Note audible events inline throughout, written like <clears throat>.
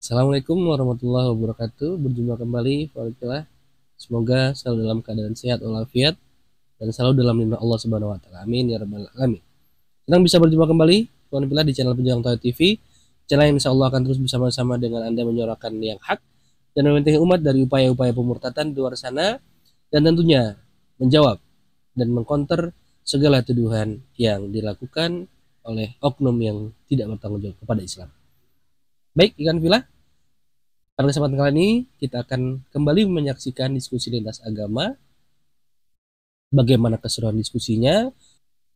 Assalamualaikum warahmatullahi wabarakatuh. Berjumpa kembali, Waalaikumsalam. Semoga selalu dalam keadaan sehat walafiat dan selalu dalam lindungan Allah Subhanahu wa taala. Amin ya rabbal alamin. Senang bisa berjumpa kembali, Waalaikumsalam di channel Pejuang Tauhid TV. Channel yang insya Allah akan terus bersama-sama dengan Anda menyuarakan yang hak dan mementingkan umat dari upaya-upaya pemurtatan di luar sana dan tentunya menjawab dan mengkonter segala tuduhan yang dilakukan oleh oknum yang tidak bertanggung jawab kepada Islam. Baik, ikan villa. Pada kesempatan kali ini kita akan kembali menyaksikan diskusi lintas agama. Bagaimana keseruan diskusinya?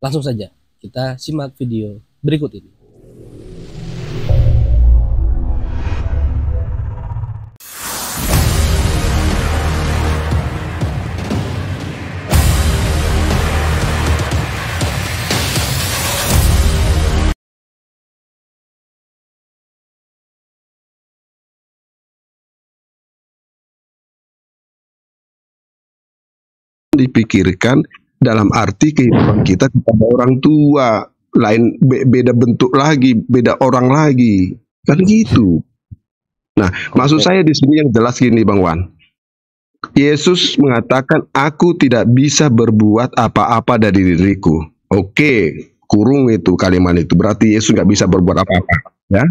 Langsung saja kita simak video berikut ini. Dipikirkan dalam arti kehidupan kita kepada orang tua. Lain be- beda bentuk lagi beda orang lagi. Kan gitu. Nah maksud saya di sini yang jelas gini bang Wan. Yesus mengatakan aku tidak bisa berbuat apa-apa dari diriku. Oke kurung itu kalimat itu. Berarti Yesus nggak bisa berbuat apa-apa ya.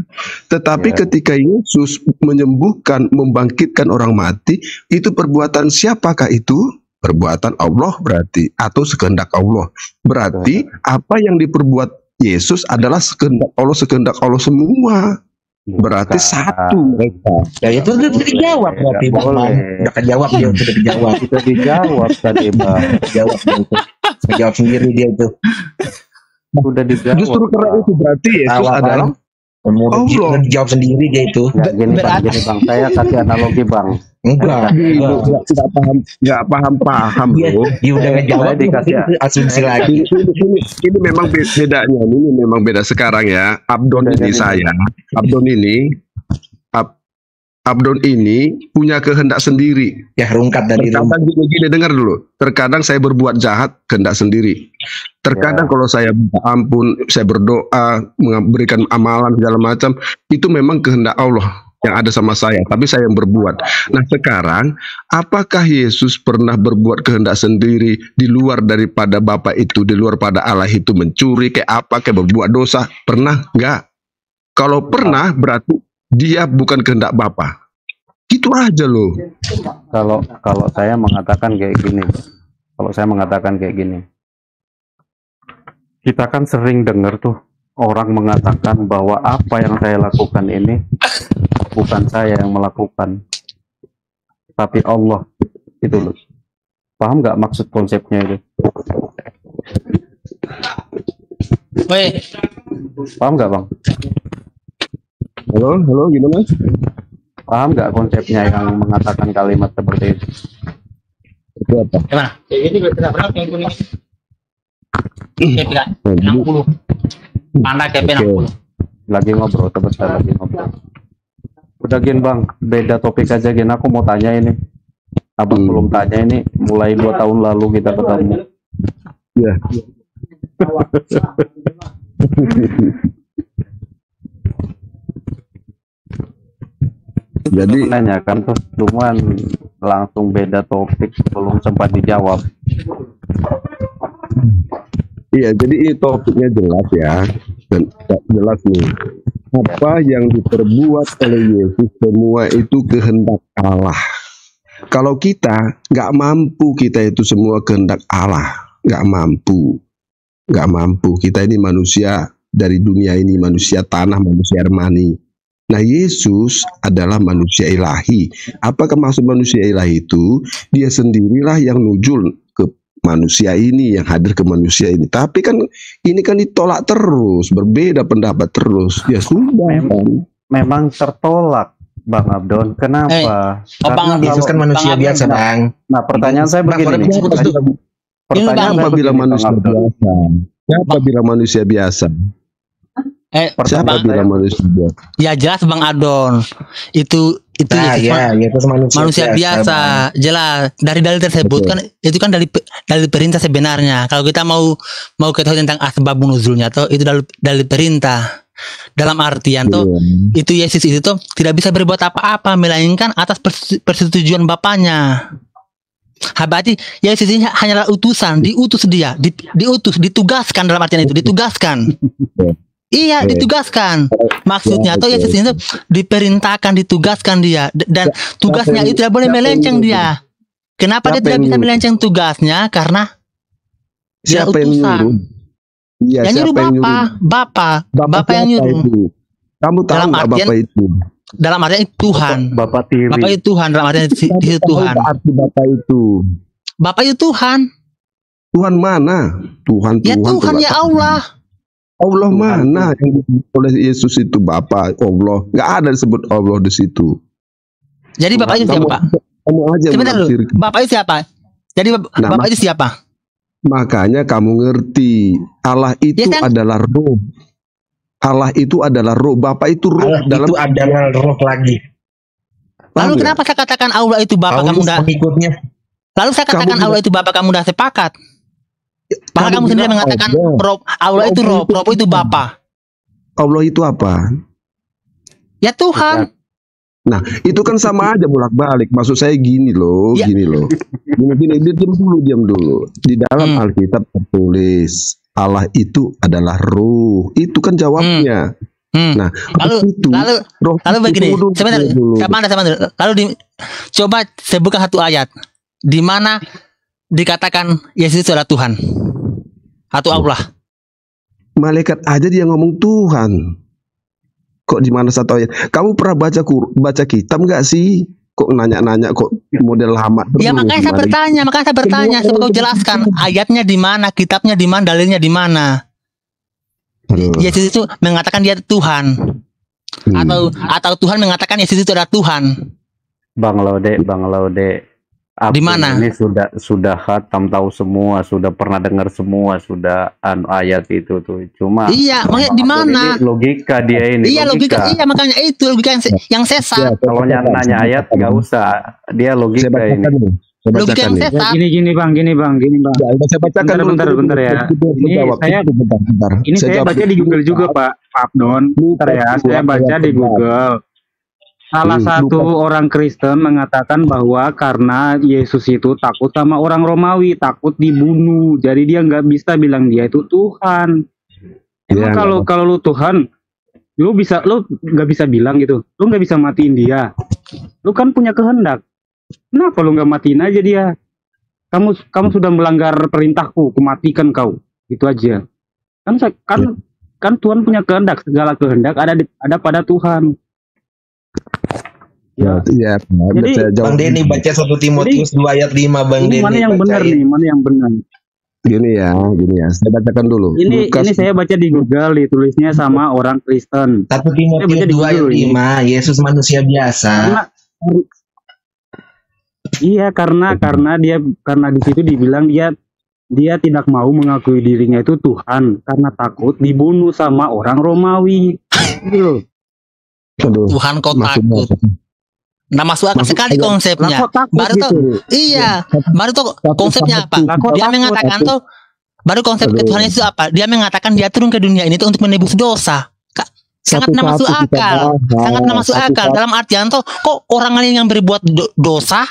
Tetapi Ya. ketika Yesus menyembuhkan membangkitkan orang mati itu perbuatan siapakah itu perbuatan Allah berarti atau sekehendak Allah. Berarti apa yang diperbuat Yesus adalah sekehendak Allah sekehendak Allah semua. Berarti Bukan. satu mereka. Ya itu udah udah dijawab berarti Bang. boleh. Udah kejawab dia udah dijawab. Kita dijawab tadi bang. Dijawab dia itu. Menjawab sendiri dia itu. Udah dijawab. Justru karena itu berarti Yesus adalah Allah. udah dijawab sendiri dia itu. Nggak, gini bang, gini bang. Saya kasih analogi bang. Enggak. Aduh, nggak nggak paham nggak paham paham Dia, bro. dia udah ngejawab dikasih- asumsi lagi. Ini, ini, ini, memang be- bedanya ini memang beda sekarang ya. Abdon ini saya, Abdon ini, Abdon ini punya kehendak sendiri. Ya rungkat dari. Terkadang gini, gini dengar dulu. Terkadang saya berbuat jahat kehendak sendiri. Terkadang Ya. kalau saya ampun, saya berdoa, memberikan amalan segala macam, itu memang kehendak Allah yang ada sama saya, tapi saya yang berbuat. Nah, sekarang apakah Yesus pernah berbuat kehendak sendiri di luar daripada Bapa itu, di luar pada Allah itu mencuri kayak apa, kayak berbuat dosa? Pernah enggak? Kalau pernah berarti dia bukan kehendak Bapa. Gitu aja loh. Kalau kalau saya mengatakan kayak gini, kalau saya mengatakan kayak gini, kita kan sering dengar tuh orang mengatakan bahwa apa yang saya lakukan ini bukan saya yang melakukan, tapi Allah itu loh. Paham nggak maksud konsepnya itu? Woi, Paham nggak bang? Halo, halo, gimana? Paham nggak konsepnya yang mengatakan kalimat seperti itu? Itu apa? gimana? Ini berapa berapa yang kuning? KP kan? Nah, jadi- 60. Panda KP Oke. 60. lagi ngobrol sebentar lagi ngobrol udah gin bang beda topik aja gin aku mau tanya ini abang Hmm. belum tanya ini mulai dua tahun lalu kita ketemu Ya. <laughs> <laughs> Jadi menanyakan tuh cuman langsung beda topik belum sempat dijawab iya, jadi ini topiknya jelas ya. Dan jelas nih. Apa yang diperbuat oleh Yesus semua itu kehendak Allah. Kalau kita nggak mampu kita itu semua kehendak Allah, nggak mampu, nggak mampu. Kita ini manusia dari dunia ini, manusia tanah, manusia armani. Nah Yesus adalah manusia ilahi. Apakah maksud manusia ilahi itu? Dia sendirilah yang nujul ke manusia ini, yang hadir ke manusia ini. Tapi kan ini kan ditolak terus, berbeda pendapat terus. Ya sudah kan. memang tertolak bang Abdon kenapa Oh, Bang Karena Yesus kan Bang manusia Abdul, biasa, Bang. Bang. nah pertanyaan saya Bang, begini orang nih. pertanyaan saya begini, manusia Bang biasa? Siapa bilang manusia biasa? Eh, Siapa Bang, bilang manusia biasa? ya jelas Bang Adon. Itu itu Nah, ya, ya itu manusia, manusia biasa, Bang. jelas dari dalil tersebut Betul. kan itu kan dari dari perintah sebenarnya kalau kita mau mau ketahui tentang asbab nuzulnya atau itu dalil, dalil perintah Dalam artian tuh Iya. itu Yesus itu tuh tidak bisa berbuat apa-apa melainkan atas perse- persetujuan Bapaknya. Ha, berarti Yesus ini hanyalah utusan, diutus dia, di- diutus, ditugaskan dalam artian itu, ditugaskan. Iya, Oke. ditugaskan. Maksudnya Ya, tuh oke. Yesus itu diperintahkan, ditugaskan dia dan tugasnya itu tidak boleh melenceng dia. Kenapa dia tidak bisa melenceng tugasnya? Karena dia Siapa yang utusan. nyuruh? Iya, yang nyuruh siapa yang Bapak, nyuruh? Bapak, Bapak yang nyuruh. itu? Kamu tahu Dalam artian- Bapak itu? Dalam artian itu Tuhan. Bapak tiri. Bapak itu Tuhan dalam artian di situ tahu Tuhan. arti Bapak itu? Bapak itu Tuhan. Tuhan mana? Tuhan Ya Tuhan Tuhan ya Tuhan. Allah. Allah Tuhan, mana yang disebut oleh Yesus itu Bapak Allah? Nggak ada disebut Allah di situ. Jadi Bapak itu Kamu- siapa, Pak? Kamu aja Sebentar dulu. menafsirkan. Bapak itu siapa? Jadi Nah, Bapak itu siapa? Makanya kamu ngerti Allah itu Ya kan? adalah roh. Allah itu adalah roh. Bapak itu roh Allah dalam itu adalah roh lagi. Lalu Paham kenapa saya katakan Allah itu Bapak kamu udah pengikutnya Lalu saya Kamu katakan bilang- Allah itu Bapak kamu udah sepakat. Malah kamu, sendiri mengatakan Allah. roh Allah itu roh, Allah itu roh itu Bapak. Allah itu apa? Ya Tuhan. Itu kan sama aja bolak-balik. Maksud saya gini loh, Ya. gini loh. Gini, gini, dia diam dulu, diam dulu. Di dalam Hmm. Alkitab tertulis Allah itu adalah roh. Itu kan jawabnya. Hmm. Nah, Lalu itu lalu roh lalu begini, sebentar, anda? Lalu di, coba sebutkan satu ayat di mana dikatakan Yesus itu adalah Tuhan atau Allah. Malaikat aja dia ngomong Tuhan. Kok di mana satu ayat? Kamu pernah baca baca kitab nggak sih? Kok nanya-nanya kok model lama terus? Ya makanya saya bertanya, makanya saya bertanya, coba kau jelaskan <laughs> ayatnya di mana, kitabnya di mana, dalilnya di mana. Yesus itu mengatakan dia Tuhan Hmm. atau atau Tuhan mengatakan Yesus itu adalah Tuhan. Bang Laude, Bang Laude. Aku Di mana? Ini sudah sudah khatam tahu semua, sudah pernah dengar semua, sudah anu ayat itu tuh. Cuma Iya, makanya di mana? ini logika dia ini. Iya logika, iya makanya itu logika yang, se- yang Ya, sesat, saya Kalau nanya saya ayat nggak usah. Dia Saya logika ini. bacakan nih. Saya logika bacakan yang nih. Ya, sesat. gini gini bang, gini bang, gini bang. Ya, saya bacakan Bentar, dulu. bentar, dulu, bentar ya. Ini saya- bentar, bentar. Ini saya, jawab. baca di Google juga Pak Pak Abdon. Bentar ya, saya baca di. Google. Salah Hmm, satu orang Kristen mengatakan bahwa karena Yesus itu takut sama orang Romawi, takut dibunuh, jadi dia nggak bisa bilang dia itu Tuhan. Ya, Emang kalau nggak kalau lu Tuhan, lu bisa lu nggak bisa bilang gitu, lu nggak bisa matiin dia. Lu kan punya kehendak. Kenapa lu nggak matiin aja dia? Kamu kamu sudah melanggar perintahku, kumatikan kau. Itu aja. Kan kan kan Tuhan punya kehendak, segala kehendak ada di, ada pada Tuhan. Ya, ya, Jadi. Bang Denny baca 1 Timotius 2 ayat 5 Bang Ini Denny. mana yang benar nih? Mana yang benar? Gini ya, gini ya. Saya bacakan dulu. Ini Lukas ini saya baca di Google ditulisnya sama orang Kristen. 1 Timotius 2 ayat. 5 Yesus manusia biasa. Karena Iya, karena karena dia karena di situ dibilang dia dia tidak mau mengakui dirinya itu Tuhan karena takut dibunuh sama orang Romawi. Gitu loh. Aduh, Tuhan kau maksudnya takut. Nah masuk akal sekali konsepnya. kok takut Baru gitu? tuh, iya. Baru tuh konsepnya apa? Dia takut? mengatakan Satu- tuh baru konsep Aduh. ketuhanan itu apa? Dia mengatakan dia turun ke dunia ini tuh untuk menebus dosa. Ka- Sangat nggak masuk akal. Sangat nggak masuk akal. Dalam artian tuh kok orang lain yang berbuat do- dosa,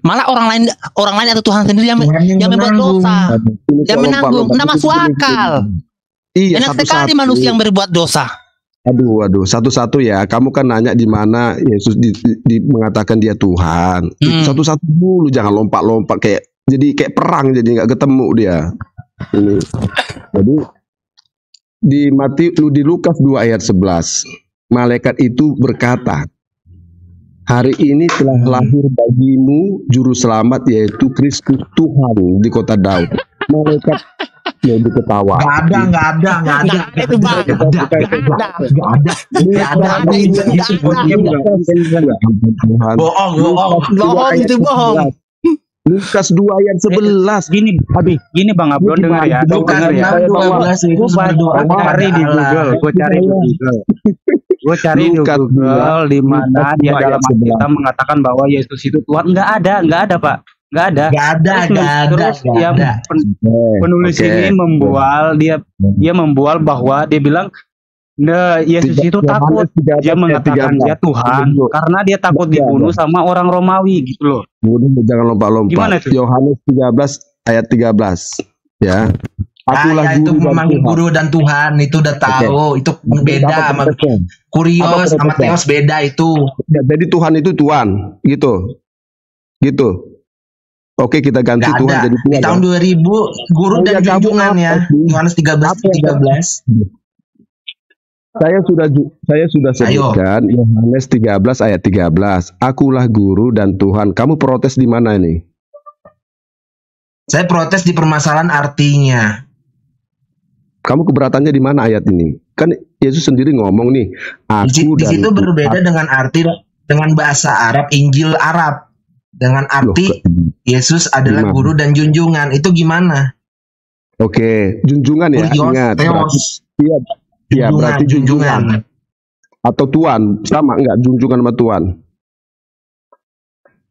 malah orang lain orang lain atau Tuhan sendiri yang Tuhan yang yang membuat dosa. Aduh, Yang menanggung. itu masuk akal. Iya, Banyak sekali manusia yang berbuat dosa. Aduh, aduh, satu-satu ya. Kamu kan nanya di mana Yesus di, di- di- mengatakan dia Tuhan. Hmm. Satu-satu dulu, jangan lompat-lompat kayak jadi kayak perang jadi nggak ketemu dia. Ini. Jadi di Mati di Lukas 2 ayat 11, malaikat itu berkata, Hari ini telah lahir bagimu juru selamat yaitu Kristus Tuhan di kota Daud. Malaikat yang diketawa. Gak ada, gak ada, gak ada. Nggak ada itu, Bang. Gak ada, gak ada, gak ada. Gak ada, Nggak ada itu. Bohong, bohong. Bohong itu bohong. Lukas 2 ayat 11. Gini, Aduh, gini Bang Abdon dengar ya, Lukas dengar ya. 6, 12 itu Gue berdoa cari di. Google, gue cari di Google. Gue cari di Google di mana dia dalam Alkitab mengatakan bahwa Yesus itu Tuhan. Nggak ada, nggak ada Pak, nggak ada. Gak ada, Terus, gak ada, terus gak yang ada. pen- penulis oke. ini membual dia dia membual bahwa dia bilang Nah, Yesus itu takut. 13 Dia mengatakan 13. dia Tuhan Tunggu. karena dia takut Iya, dibunuh sama orang Romawi gitu loh. Udah, jangan Gimana lompat-lompat. itu? Yohanes 13 ayat 13. Ya. Akulah Ah, ya, itu guru dan memanggil Tuhan. guru dan Tuhan itu udah tahu. Itu beda sama? Kurios sama? Theos beda itu. Ya, jadi Tuhan itu Tuhan, gitu. Gitu. Oke, kita ganti Gak Tuhan ada. jadi Di Tuhan. tahun ya. 2000 guru Oh, dan kamu junjungan ya. Yohanes 13 Apa yang 13. Saya sudah saya sudah Ayo. sebutkan Yohanes 13 ayat 13. Akulah guru dan Tuhan. Kamu protes di mana ini? Saya protes di permasalahan artinya. Kamu keberatannya di mana ayat ini? Kan Yesus sendiri ngomong nih, Di, aku di dan situ berbeda dengan arti dengan bahasa Arab Injil Arab. Dengan Loh, arti ke- Yesus adalah Gimana? guru dan junjungan. Itu gimana? Oke, junjungan ya, Kurios, ingat. Berarti, iya, iya, berarti junjungan. junjungan. atau tuan sama enggak junjungan sama tuan?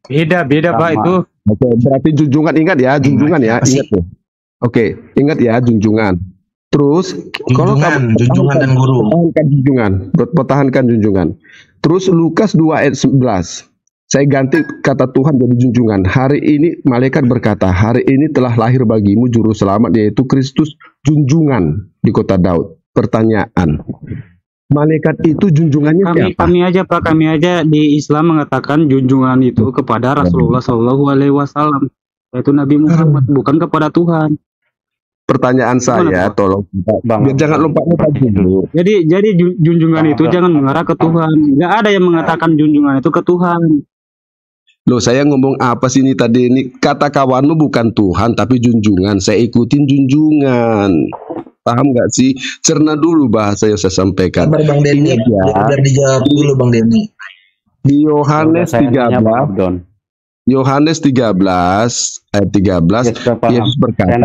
Beda, beda Pak Sama. itu. Oke, berarti junjungan ingat ya, junjungan ya, ingat ya. Oke, ingat ya junjungan. Terus kalau Junjungan, kamu junjungan dan guru. pertahankan junjungan, pertahankan junjungan. Terus Lukas 2 ayat 11. Saya ganti kata Tuhan jadi junjungan. Hari ini malaikat berkata, hari ini telah lahir bagimu juru selamat yaitu Kristus junjungan di kota Daud. Pertanyaan. Malaikat itu junjungannya Kami siapa? kami aja Pak, kami aja di Islam mengatakan junjungan itu kepada Rasulullah Shallallahu alaihi wasallam. Yaitu Nabi Muhammad, bukan kepada Tuhan. Pertanyaan saya, Pak? tolong Bang. biar jangan lompat-lompat dulu. Jadi jadi ju- junjungan itu Bang. jangan mengarah ke Tuhan. Nggak ada yang mengatakan junjungan itu ke Tuhan. Loh, saya ngomong apa sih ini tadi ini? Kata kawanmu bukan Tuhan tapi junjungan. Saya ikutin junjungan. Paham nggak sih? Cerna dulu bahasa yang saya sampaikan. Sabar Bang Denny, ya. biar, dijawab dulu Bang Denny. Di Yohanes Saya nanya, 13, Bang Abdon. Yohanes 13 ayat 13 Ya, sudah paham. Yesus berkata.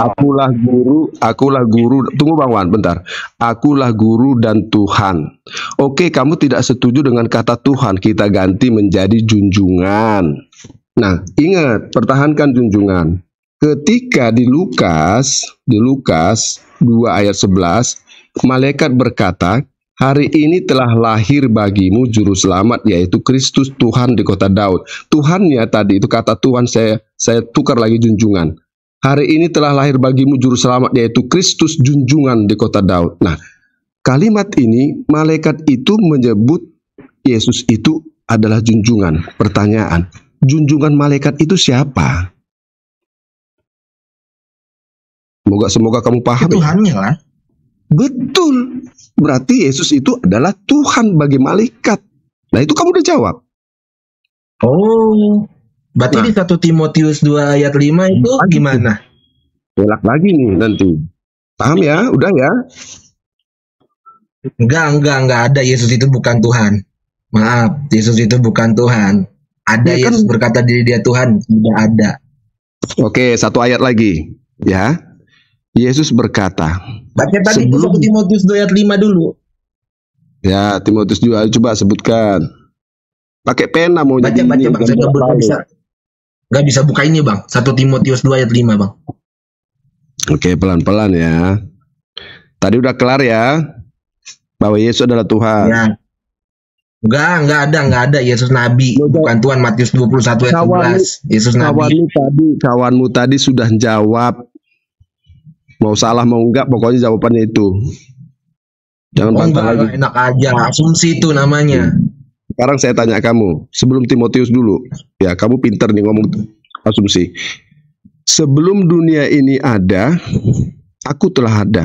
Akulah guru, akulah guru. Tunggu Bang Wan, bentar. Akulah guru dan Tuhan. Oke, kamu tidak setuju dengan kata Tuhan, kita ganti menjadi junjungan. Nah, ingat, pertahankan junjungan. Ketika di Lukas, di Lukas 2 ayat 11, malaikat berkata, Hari ini telah lahir bagimu juru selamat yaitu Kristus Tuhan di kota Daud. Tuhannya tadi itu kata Tuhan saya saya tukar lagi junjungan. Hari ini telah lahir bagimu juru selamat yaitu Kristus junjungan di kota Daud. Nah, kalimat ini malaikat itu menyebut Yesus itu adalah junjungan. Pertanyaan, junjungan malaikat itu siapa? Semoga semoga kamu paham. Ya. Tuhannya lah. Betul. Berarti Yesus itu adalah Tuhan bagi malaikat. Nah, itu kamu udah jawab. Oh. Berarti Nah. di 1 Timotius 2 ayat 5 itu gimana? Belak lagi nih nanti. Paham ya? Udah ya? Enggak, enggak, enggak ada Yesus itu bukan Tuhan. Maaf, Yesus itu bukan Tuhan. Ada Ya kan- Yesus berkata diri dia Tuhan, tidak ada. Oke, satu ayat lagi. Ya. Yesus berkata, Baca tadi itu Sebelum- 1 Timotius 2 ayat 5 dulu. ya Timotius juga coba sebutkan. Pakai pena mau Baca, jadi baca, ini, Bang. Saya gambar nggak lalu. bisa. Nggak bisa buka ini, Bang. 1 Timotius 2 ayat 5, Bang. Oke, pelan-pelan ya. Tadi udah kelar ya bahwa Yesus adalah Tuhan. Ya. Enggak, enggak ada, enggak ada Yesus Nabi, bukan Tuhan Matius 21 ayat Kawan- 11. Yesus Nabi. Kawanmu tadi, kawanmu tadi sudah jawab. Mau salah mau enggak, pokoknya jawabannya itu. Jangan Oh, bantah lagi. enak aja. Asumsi itu namanya. Sekarang saya tanya kamu, sebelum Timotius dulu, ya kamu pinter nih ngomong asumsi. Sebelum dunia ini ada, aku telah ada.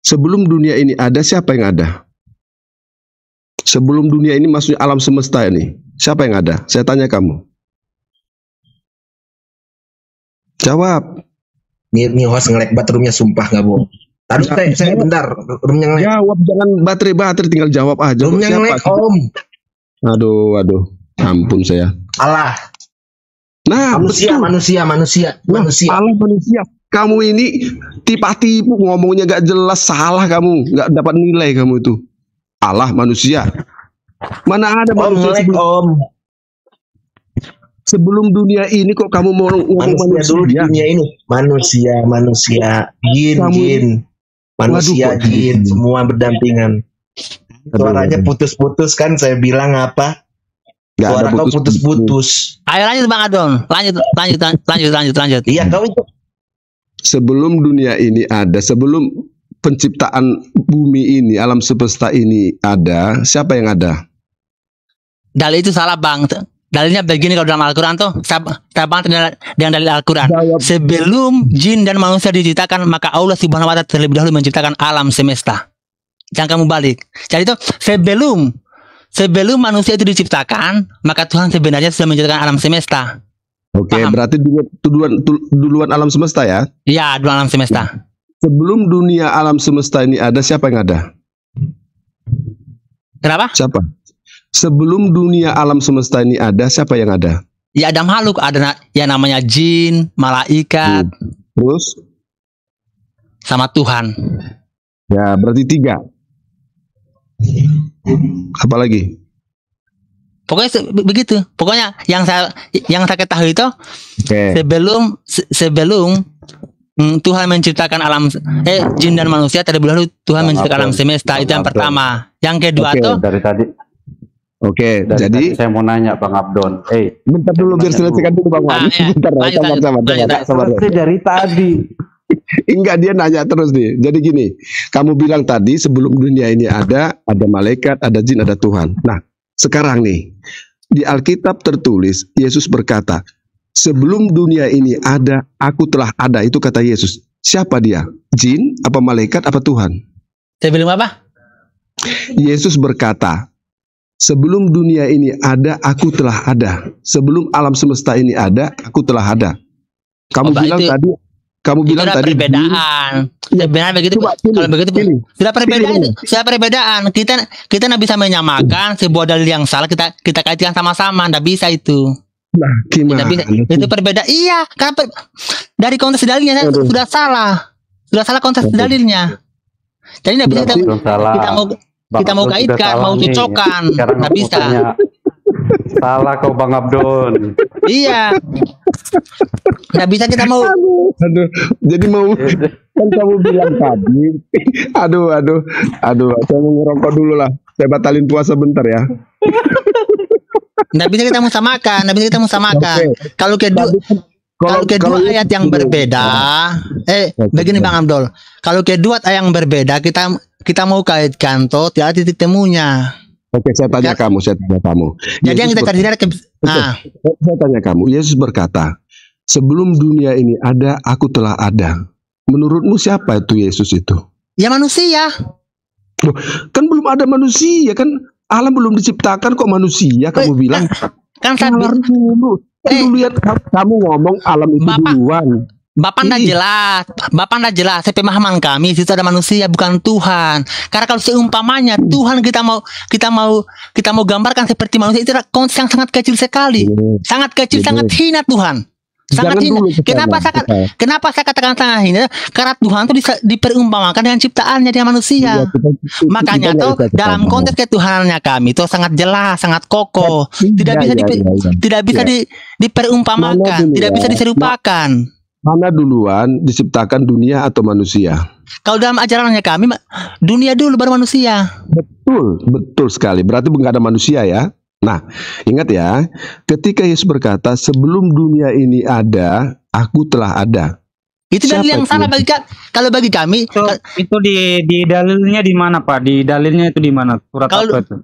Sebelum dunia ini ada, siapa yang ada? Sebelum dunia ini maksudnya alam semesta ini, siapa yang ada? Saya tanya kamu. Jawab. Nih, nih host ngelek banget roomnya sumpah nggak bohong. Tadi Ya, saya, saya bentar, roomnya ngelek. Jawab jangan baterai-baterai tinggal jawab aja. Roomnya ngelek, Om. Aduh, aduh. Ampun saya. Allah, Nah, manusia, betul. manusia, manusia, manusia. Allah manusia. Kamu ini tiba-tiba ngomongnya gak jelas, salah kamu, gak dapat nilai kamu itu. Allah manusia. Mana ada Om manusia ngelek, sebelum, Om. Sebelum dunia ini kok kamu mau ngomong Manusia manusia? dulu di dunia ini. Manusia, manusia. Jin, Kamu- jin. Manusia, Waduh, jin, semua berdampingan. Suaranya putus-putus kan saya bilang apa? ada Suara kau putus-putus. Ayo lanjut Bang Adon. Lanjut lanjut lanjut lanjut lanjut. Iya kau itu Sebelum dunia ini ada, sebelum penciptaan bumi ini, alam semesta ini ada, siapa yang ada? Dalil itu salah Bang. Dalilnya begini kalau dalam Al-Quran tuh bantu dengan dalil Al-Quran. Sebelum jin dan manusia diciptakan, maka Allah Subhanahu wa taala terlebih dahulu menciptakan alam semesta. Jangan kamu balik. Jadi itu sebelum sebelum manusia itu diciptakan, maka Tuhan sebenarnya sudah menciptakan alam semesta. Oke, Paham. berarti duluan, duluan, duluan alam semesta ya? Ya, dua alam semesta. Sebelum dunia alam semesta ini ada, siapa yang ada? Kenapa? Siapa? Sebelum dunia alam semesta ini ada, siapa yang ada? Ya ada makhluk, ada yang namanya jin, malaikat, Terus, sama Tuhan. ya berarti tiga. Apa lagi? Pokoknya begitu. Pokoknya yang saya yang saya ketahui itu Oke, sebelum se- sebelum mm, Tuhan menciptakan alam eh jin dan manusia terlebih dahulu Tuhan menciptakan alam semesta itu yang pertama. Yang kedua Oke. tuh Dari tadi, oke. dari Jadi, saya mau nanya Bang Abdon. Eh, bentar dulu biar selesaikan dulu Bang Wan. Ah. <laughs> Bentar, ya, Lanjut, sabar, sabar, sabar, sabar. selesai dari tadi. <laughs> Enggak dia nanya terus nih. Jadi gini, kamu bilang tadi sebelum dunia ini ada, ada malaikat, ada jin, ada Tuhan. Nah, sekarang nih di Alkitab tertulis Yesus berkata, sebelum dunia ini ada, aku telah ada. Itu kata Yesus. Siapa dia? Jin, apa malaikat, apa Tuhan? sebelum apa? Yesus berkata, sebelum dunia ini ada, aku telah ada. Sebelum alam semesta ini ada, aku telah ada. Kamu Oh, bilang itu- tadi, kamu Itu bilang tadi. perbedaan. Sebenarnya begitu. Coba, pilih, Kalau begitu pilih. sudah perbedaan, sudah perbedaan. Kita kita nggak bisa menyamakan sebuah dalil yang salah kita kita kaitkan sama-sama, nggak bisa itu. Gimana? Tidak bisa. Itu perbedaan. Iya, karena per- dari konteks dalilnya Aduh. sudah salah. Sudah salah konteks Aduh. dalilnya. Jadi nggak bisa kita, kita mau Bang kita mau kaitkan, mau. Sekarang Nggak bisa. tanya. Salah kau Bang Abdon. Iya. Nggak bisa kita mau Aduh, jadi mau kan kamu bilang tadi. Aduh, aduh, aduh. Saya mau ngerokok dulu lah. Saya batalin puasa bentar ya. nggak bisa kita mau samakan, nggak bisa kita mau samakan. Oke. Kalau kedua kalau kedua kalau- ayat yang berbeda, eh Oke. begini Bang Abdul. Kalau kedua ayat yang berbeda kita kita mau kaitkan toh tidak ada titik temunya. Oke, saya tanya Ya. kamu, saya tanya kamu. Jadi yang Yesus kita ber- cari dari ke, nah, saya tanya kamu. Yesus berkata, sebelum dunia ini ada, aku telah ada. Menurutmu siapa itu Yesus itu? ya manusia. Kan belum ada manusia kan? Alam belum diciptakan kok manusia kamu Eh, bilang. Kan saya Keluar bi- dulu. Kan Eh. dulu lihat kamu ngomong alam itu Bapak. duluan. Bapak Ih. jelas, Bapak ndak jelas. Saya pemahaman kami situ ada manusia bukan Tuhan. Karena kalau seumpamanya Tuhan kita mau kita mau kita mau gambarkan seperti manusia itu konteks yang sangat kecil sekali, sangat kecil, sangat hina Tuhan. Sangat hina. ke sana, Kenapa ke sana. kenapa saya katakan sangat hina? Karena Tuhan itu bisa diperumpamakan dengan ciptaannya dia Iya, manusia. kita- kita- Makanya kita tuh dalam konteks ketuhanannya kami itu sangat jelas, sangat kokoh, tidak Iya, bisa dipe- iya, iya. tidak bisa Iya. di, diperumpamakan, dulu tidak ya? bisa diserupakan. Mana duluan diciptakan dunia atau manusia? Kalau dalam ajarannya kami, dunia dulu baru manusia. Betul, betul sekali. Berarti nggak ada manusia ya. Nah, ingat ya, ketika Yesus berkata, sebelum dunia ini ada, aku telah ada. Itu dalil yang itu? salah bagi ka- kalau bagi kami. Itu, ka- itu di di dalilnya di mana Pak? Di dalilnya itu di mana? Surat Kalau- apa itu?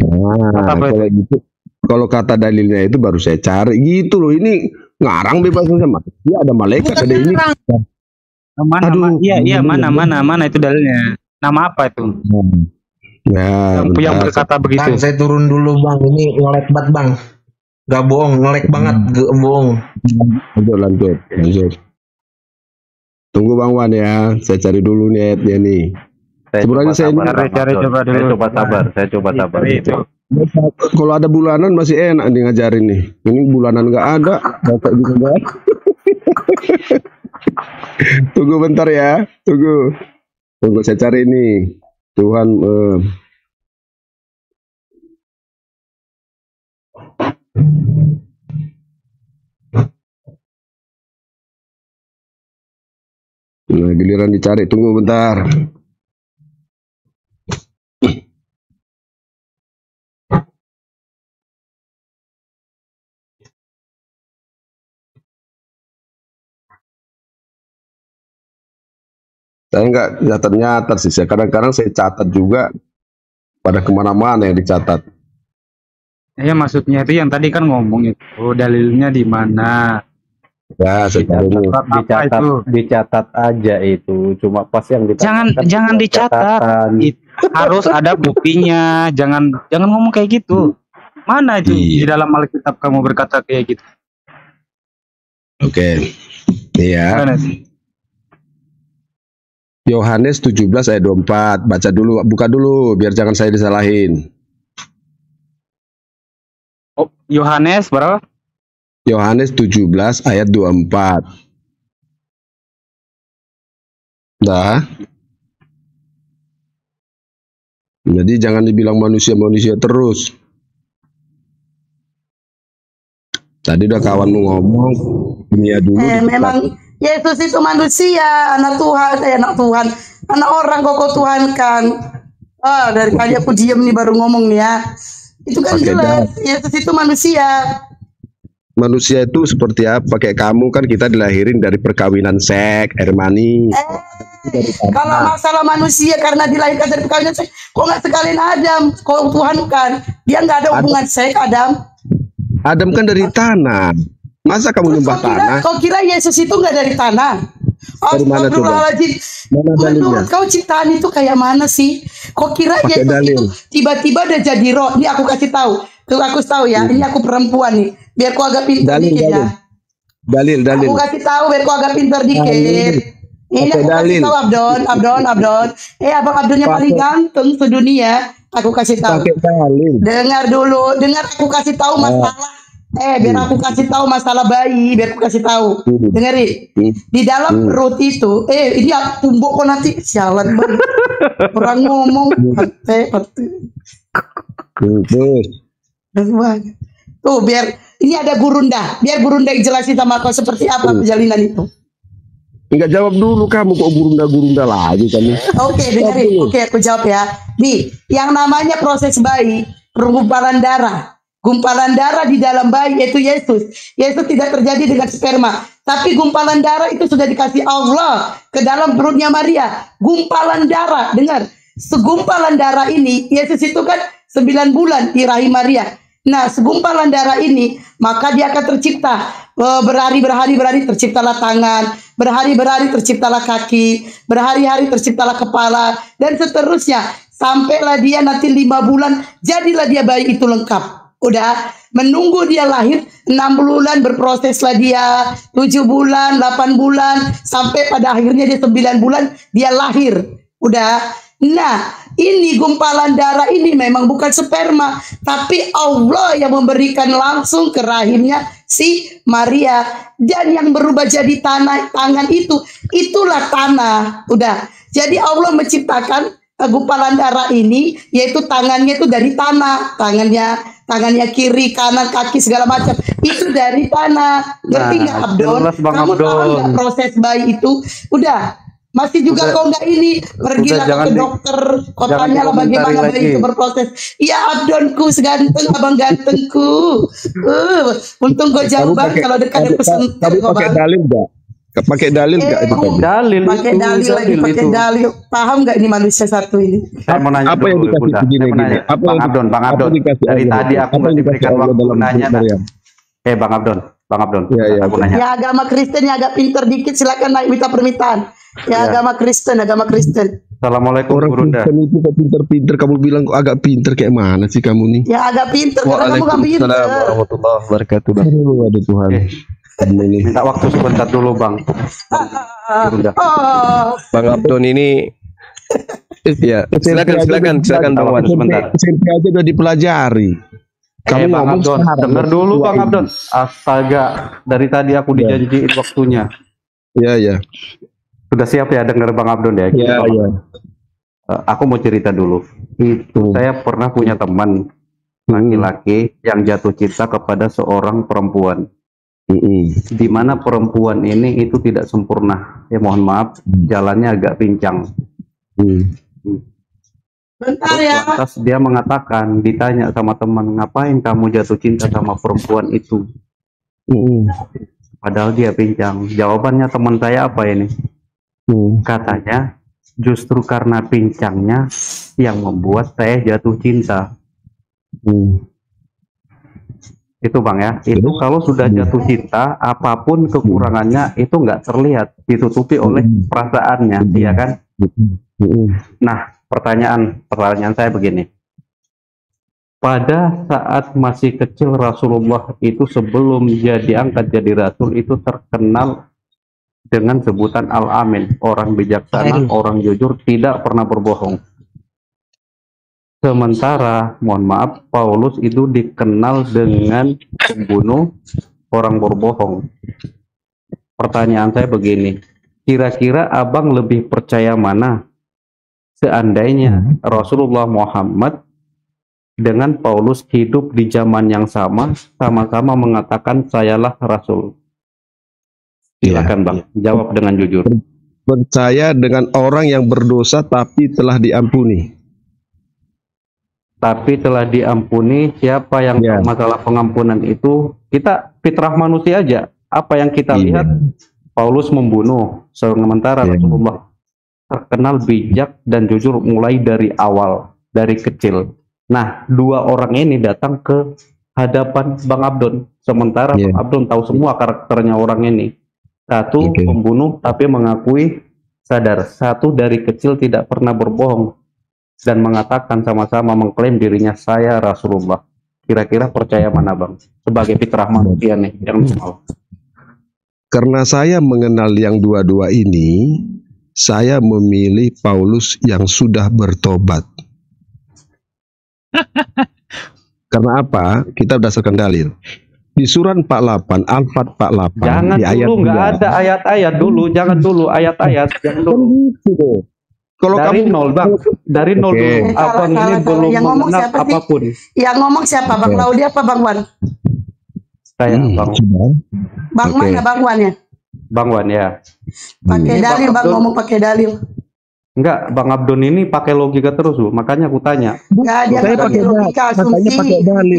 Nah, Apa itu? kalau gitu, kalau kata dalilnya itu baru saya cari gitu loh. Ini ngarang bebas saja manusia, ada malaikat, Bukan ada ini. ngarang. Mana? Aduh. Iya iya mana mana mana itu dalilnya? Nama apa itu? Nah, yang, yang berkata begitu. Bang, saya turun dulu bang. Ini ngelek banget bang. Gak bohong, ngelek banget, gak bohong. Lanjut, lanjut, lanjut. Tunggu Bang Wan ya, saya cari dulu nih ayatnya nih. Saya Sebenarnya coba saya sabar, ini- Cari- Abdon. coba Saya dulu. coba sabar, saya coba sabar. Itu. Kalau ada bulanan masih enak nih ngajarin nih. Ini bulanan nggak ada, bapak juga nggak ada. <laughs> Tunggu bentar ya, tunggu. Tunggu saya cari nih. Tuhan eh, Nah, giliran dicari, tunggu bentar. Saya nggak nyatat-nyatat sih, saya kadang-kadang saya catat juga pada ke mana-mana yang dicatat. Ya maksudnya itu yang tadi kan ngomong itu dalilnya di mana? Ya, apa dicatat itu? dicatat aja itu cuma pas yang dicatat Jangan kan jangan dicatat. It- harus ada buktinya. Jangan jangan ngomong kayak gitu. Mana itu di Iya. dalam Alkitab kamu berkata kayak gitu? Oke. Iya. Mana sih? Yohanes 17 ayat 24. Baca dulu, buka dulu biar jangan saya disalahin. Oh, Yohanes berapa? Yohanes 17 ayat 24. Dah. Jadi jangan dibilang manusia-manusia terus. Tadi udah kawanmu ngomong dunia dulu. Eh, memang Yesus itu manusia, anak Tuhan, eh, anak Tuhan, anak orang kok kau Tuhan kan. Ah, dari kali aku diem nih baru ngomong nih ya. Itu kan Oke, jelas, Yesus itu manusia. Manusia itu seperti apa? Kayak kamu kan kita dilahirin dari perkawinan seks, air mani. Eh, kalau masalah manusia karena dilahirkan dari perkawinan seks, kok nggak sekalian Adam, kau Tuhan kan? Dia nggak ada hubungan seks, Adam. Adam kan dari tanah. Masa kamu nyembah tanah? kau kira Yesus itu nggak dari tanah? Dari mana coba? Mana dalilnya? Menurut kau ciptaan itu kayak mana sih? Kau kira Pakai Yesus dalil. itu tiba-tiba udah jadi roh? Ini aku kasih tahu. Tuh aku tahu ya. Ini aku perempuan nih. Biar kau agak pintar Dalil, dikit dalil. ya. Dalil, dalil. Aku kasih tahu biar kau agak pintar dikit. Dalil. Ini Pakai aku kasih dalil. tahu Abdon, Abdon, Abdon. Eh abang Abdon yang paling ganteng sedunia. Aku kasih tahu. Pakai dalil. Dengar dulu, dengar aku kasih tahu masalah. Eh, biar aku kasih tahu masalah bayi, biar aku kasih tahu. Hmm. Dengerin. Hmm. Di dalam perut itu, eh ini aku tumbuk kok nanti sialan bang. <laughs> Orang ngomong, pete, pete. Hmm. Tuh biar ini ada gurunda, biar gurunda yang jelasin sama kau seperti apa perjalinan itu. Enggak jawab dulu kamu kok gurunda-gurunda lagi kamu. Oke, dengerin. Oke, aku jawab ya. Nih, yang namanya proses bayi, pergumpalan darah. Gumpalan darah di dalam bayi yaitu Yesus. Yesus tidak terjadi dengan sperma, tapi gumpalan darah itu sudah dikasih Allah ke dalam perutnya Maria. Gumpalan darah, dengar. Segumpalan darah ini, Yesus itu kan 9 bulan di rahim Maria. Nah, segumpalan darah ini, maka dia akan tercipta. Eh, Berhari, berhari, berhari terciptalah tangan. Berhari, berhari terciptalah kaki. Berhari-hari terciptalah kepala. Dan seterusnya. Sampailah dia nanti lima bulan, jadilah dia bayi itu lengkap. Udah menunggu dia lahir enam bulan berproseslah dia tujuh bulan, 8 bulan sampai pada akhirnya dia 9 bulan dia lahir. Udah. Nah, ini gumpalan darah ini memang bukan sperma, tapi Allah yang memberikan langsung ke rahimnya si Maria dan yang berubah jadi tanah tangan itu itulah tanah. Udah. Jadi Allah menciptakan eh, gumpalan darah ini yaitu tangannya itu dari tanah, tangannya tangannya kiri, kanan, kaki segala macam itu dari tanah. Ngerti Nah, nggak Abdon? jelas, Bang Kamu tahu Abdon. nggak proses bayi itu? Udah. Masih juga Udah. kau nggak ini pergilah ke dokter kau jangan tanya lah bagaimana bayi itu berproses iya abdonku seganteng abang gantengku uh, untung kau jauh Kamu bang pakai- kalau dekat kau pakai dalil enggak? Pakai dalil enggak Eh, itu kamu? dalil pakai itu dalil lagi pakai itu. dalil paham nggak ini manusia satu ini Saya mau nanya Apa yang dulu, dikasih Bunda. begini Saya nanya. Apa Bang yang- Abdon, Bang apa Abdon. yang dikasih Dari Allah? tadi aku Apa yang nggak dikasih diberikan Allah waktu dalam nanya. Eh, Bang Abdon, Bang Abdon. Iya, iya, aku Bang. nanya. ya agama Kristen yang agak pinter dikit silakan naik minta permintaan ya, Ya. agama Kristen agama Kristen Assalamualaikum, Orang Burunda. Kristen itu kok pinter-pinter kamu bilang kok agak pinter kayak mana sih kamu nih? ya agak pinter karena kamu nggak pinter Waalaikumsalam warahmatullahi wabarakatuh. Bang. Aduh, aduh Tuhan. Eh. Minta waktu sebentar dulu, Bang. Burunda. oh Bang Abdon ini ya silakan silakan silakan Bang Wan sebentar. SMP aja udah dipelajari. Kamu eh, Bang ngomong Abdon, denger dulu Bang. Abdon. Astaga, dari tadi aku dijanjiin waktunya. Iya, iya. Sudah siap ya denger Bang Abdon ya? Iya, Bang. iya. Eh, aku mau cerita dulu. Itu saya pernah punya teman laki-laki yang jatuh cinta kepada seorang perempuan. Di mana perempuan ini itu tidak sempurna. Ya mohon maaf, jalannya agak pincang. Mm. Bentar Terus ya. lantas dia mengatakan, ditanya sama teman, ngapain kamu jatuh cinta sama perempuan itu? Padahal dia pincang. Jawabannya teman saya apa ini? Mm. Katanya, justru karena pincangnya yang membuat saya jatuh cinta. Mm. Itu bang ya, itu kalau sudah jatuh cinta, apa pun kekurangannya itu nggak terlihat, ditutupi oleh perasaannya, iya kan? Nah, pertanyaan pertanyaan saya begini. Pada saat masih kecil Rasulullah itu sebelum dia diangkat jadi rasul itu terkenal dengan sebutan Al-Amin, orang bijaksana, orang jujur, tidak pernah berbohong. Sementara, mohon maaf, Paulus itu dikenal dengan pembunuh orang berbohong. Pertanyaan saya begini, kira-kira abang lebih percaya mana? Seandainya Rasulullah Muhammad dengan Paulus hidup di zaman yang sama, sama-sama mengatakan sayalah Rasul. Silakan bang, jawab dengan jujur. Percaya dengan orang yang berdosa tapi telah diampuni. Tapi telah diampuni siapa yang Ya. tahu masalah pengampunan itu kita fitrah manusia aja. Apa yang kita Iya. lihat Paulus membunuh, sementara Iya. Rasulullah terkenal bijak dan jujur mulai dari awal, dari kecil. Nah, dua orang ini datang ke hadapan Bang Abdon, sementara Iya. Bang Abdon tahu semua karakternya orang ini. Satu Oke. pembunuh tapi mengakui sadar. Satu dari kecil tidak pernah berbohong dan mengatakan sama-sama mengklaim dirinya saya Rasulullah. Kira-kira percaya mana bang? Sebagai fitrah manusia nih yang normal. Karena saya mengenal yang dua-dua ini, saya memilih Paulus yang sudah bertobat. <laughs> Karena apa? Kita berdasarkan dalil. Di surat 48, Al-Fat 48, Jangan di ayat dulu, nggak 2. ada ayat-ayat dulu, jangan dulu ayat-ayat, jangan dulu. Kalau Dari kamu nol bang, dari nol Oke. dulu. Salah, Abang salah, ini salah. belum Yang ngomong siapa sih? apa pun. Yang ngomong siapa? Bang Oke. Laudi apa Bang Wan? Saya Hmm, bang. Bang Oke. mana Bang Wan ya? bang Wan ya. Pakai Ini dalil Bang Bang ngomong pakai dalil. Enggak, bang Abdon ini pakai logika terus loh. Makanya aku tanya. Enggak, dia Saya pakai pakai logika asumsi.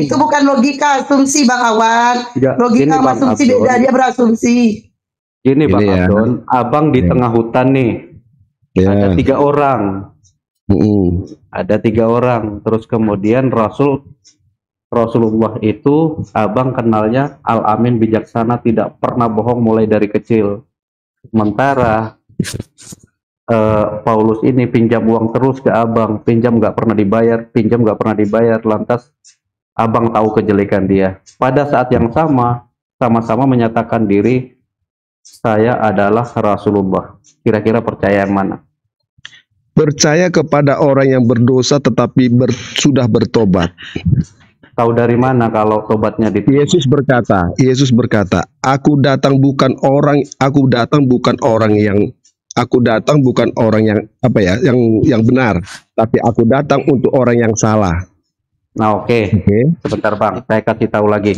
Itu bukan logika asumsi Bang Awan. Enggak, Logika gini bang asumsi Abdon. beda, dia berasumsi. Gini bang ya. Abdon, abang di Ya. tengah hutan nih. Ada Ya. tiga orang. Mm-mm. ada tiga orang terus kemudian Rasul Rasulullah itu abang kenalnya Al Amin bijaksana tidak pernah bohong mulai dari kecil sementara eh, Paulus ini pinjam uang terus ke abang pinjam nggak pernah dibayar pinjam nggak pernah dibayar lantas abang tahu kejelekan dia pada saat yang sama sama-sama menyatakan diri saya adalah Rasulullah kira-kira percaya yang mana Percaya kepada orang yang berdosa tetapi ber- sudah bertobat. tahu dari mana kalau tobatnya diterima Yesus berkata, Yesus berkata, aku datang bukan orang, aku datang bukan orang yang aku datang bukan orang yang apa ya, yang yang benar, tapi aku datang untuk orang yang salah. Nah oke, Oke. sebentar bang, saya kasih tahu lagi.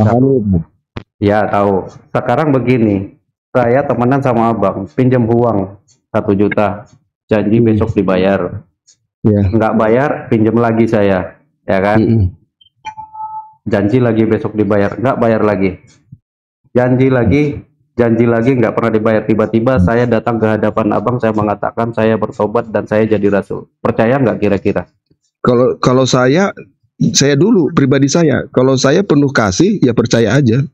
Ya tahu. Sekarang begini, saya temenan sama abang, pinjam uang satu juta, janji Hmm. besok dibayar. Ya. Nggak bayar, pinjam lagi saya, ya kan? Mm-mm. Janji lagi besok dibayar, nggak bayar lagi. Janji lagi, janji lagi nggak pernah dibayar. Tiba-tiba saya datang ke hadapan abang, saya mengatakan saya bertobat dan saya jadi rasul. Percaya nggak kira-kira? Kalau kalau saya saya dulu pribadi saya, kalau saya penuh kasih ya percaya aja.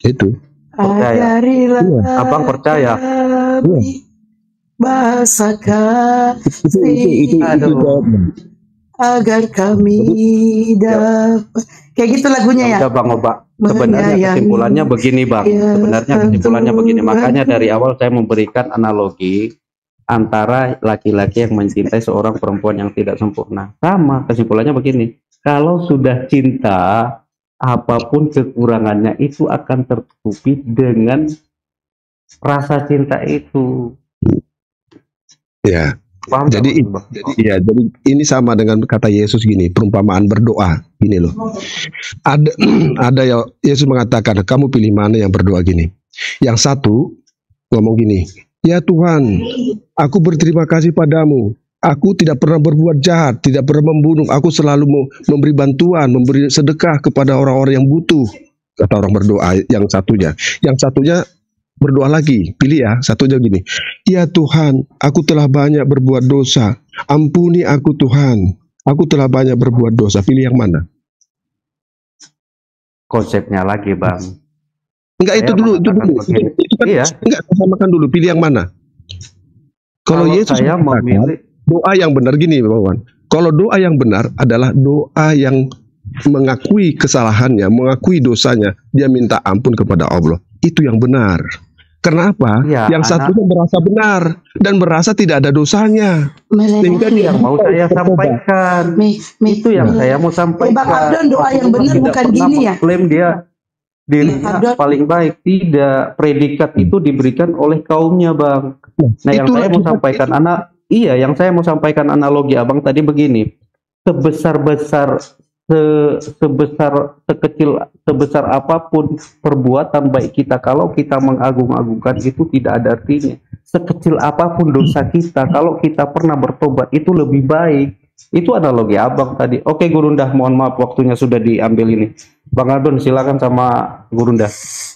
Itu. Percaya. Ajarilah Iya. Abang percaya? bahasa Itu itu itu, itu kasih agar kami dapat kayak gitu lagunya ya. Udah bang Oba. Sebenarnya Menyayangi. kesimpulannya begini bang. Ya, Sebenarnya kesimpulannya begini. Makanya dari awal saya memberikan analogi antara laki-laki yang mencintai seorang perempuan yang tidak sempurna. Sama kesimpulannya begini. Kalau sudah cinta, apa pun kekurangannya itu akan tertutupi dengan rasa cinta itu. Ya. Paham Jadi, jadi iya, jadi ini sama dengan kata Yesus gini, perumpamaan berdoa gini loh. Ada <clears throat> ada ya Yesus mengatakan, kamu pilih mana yang berdoa gini. Yang satu ngomong gini, ya Tuhan, aku berterima kasih padamu. Aku tidak pernah berbuat jahat, tidak pernah membunuh. Aku selalu memberi bantuan, memberi sedekah kepada orang-orang yang butuh. Kata orang berdoa yang satunya. Yang satunya berdoa lagi, pilih ya, satunya gini. Ya Tuhan, aku telah banyak berbuat dosa. Ampuni aku Tuhan. Aku telah banyak berbuat dosa. Pilih yang mana? Konsepnya lagi bang. Enggak itu dulu, itu dulu. begini. Itu kan Iya. enggak samakan dulu. Pilih yang mana? Kalau Yesus saya memilih doa yang benar gini, Bang Wan. Kalau doa yang benar adalah doa yang mengakui kesalahannya, mengakui dosanya, dia minta ampun kepada Allah. Itu yang benar. Karena apa? Iya, yang anak- satunya merasa benar dan merasa tidak ada dosanya. Sehingga itu yang mau saya sampaikan. Mi, mi, Itu yang saya mau sampaikan. Bang Abdon, doa yang benar bukan gini ya? Klaim dia dirinya Abdon. paling baik. Tidak. Predikat itu diberikan oleh kaumnya, Bang. Nah, yang itulah saya mau sampaikan anak iya, yang saya mau sampaikan analogi Abang tadi begini. Sebesar-besar se- sebesar sekecil sebesar apa pun perbuatan baik kita kalau kita mengagung-agungkan itu tidak ada artinya. Sekecil apa pun dosa kita kalau kita pernah bertobat itu lebih baik. Itu analogi Abang tadi. Oke, Gurundah, mohon maaf waktunya sudah diambil ini. Bang Adon silakan sama Gurundah.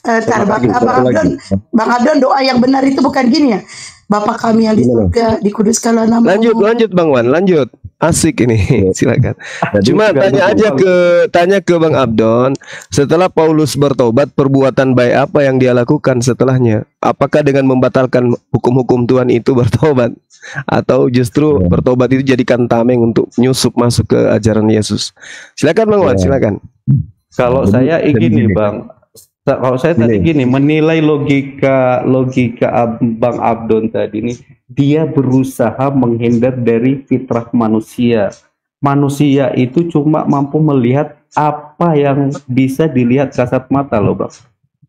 Eh, tar, Bang, lagi, Bang Abdon doa yang benar itu bukan gini ya. Bapak kami yang di surga, dikuduskanlah nama. Lanjut, lanjut Bang Wan, lanjut. Asik ini, <laughs> silakan. Jadi Cuma tanya aja ke tanya ke Bang Abdon, setelah Paulus bertobat, perbuatan baik apa yang dia lakukan setelahnya? Apakah dengan membatalkan hukum-hukum Tuhan itu bertobat atau justru Ya. bertobat itu jadikan tameng untuk nyusup masuk ke ajaran Yesus? Silakan Bang Wan, Ya. silakan. Kalau saya gini, gini. Bang. Kalau saya tadi Gini. gini, menilai logika logika Bang Abdon tadi ini, dia berusaha menghindar dari fitrah manusia. Manusia itu cuma mampu melihat apa yang bisa dilihat kasat mata loh, Bang.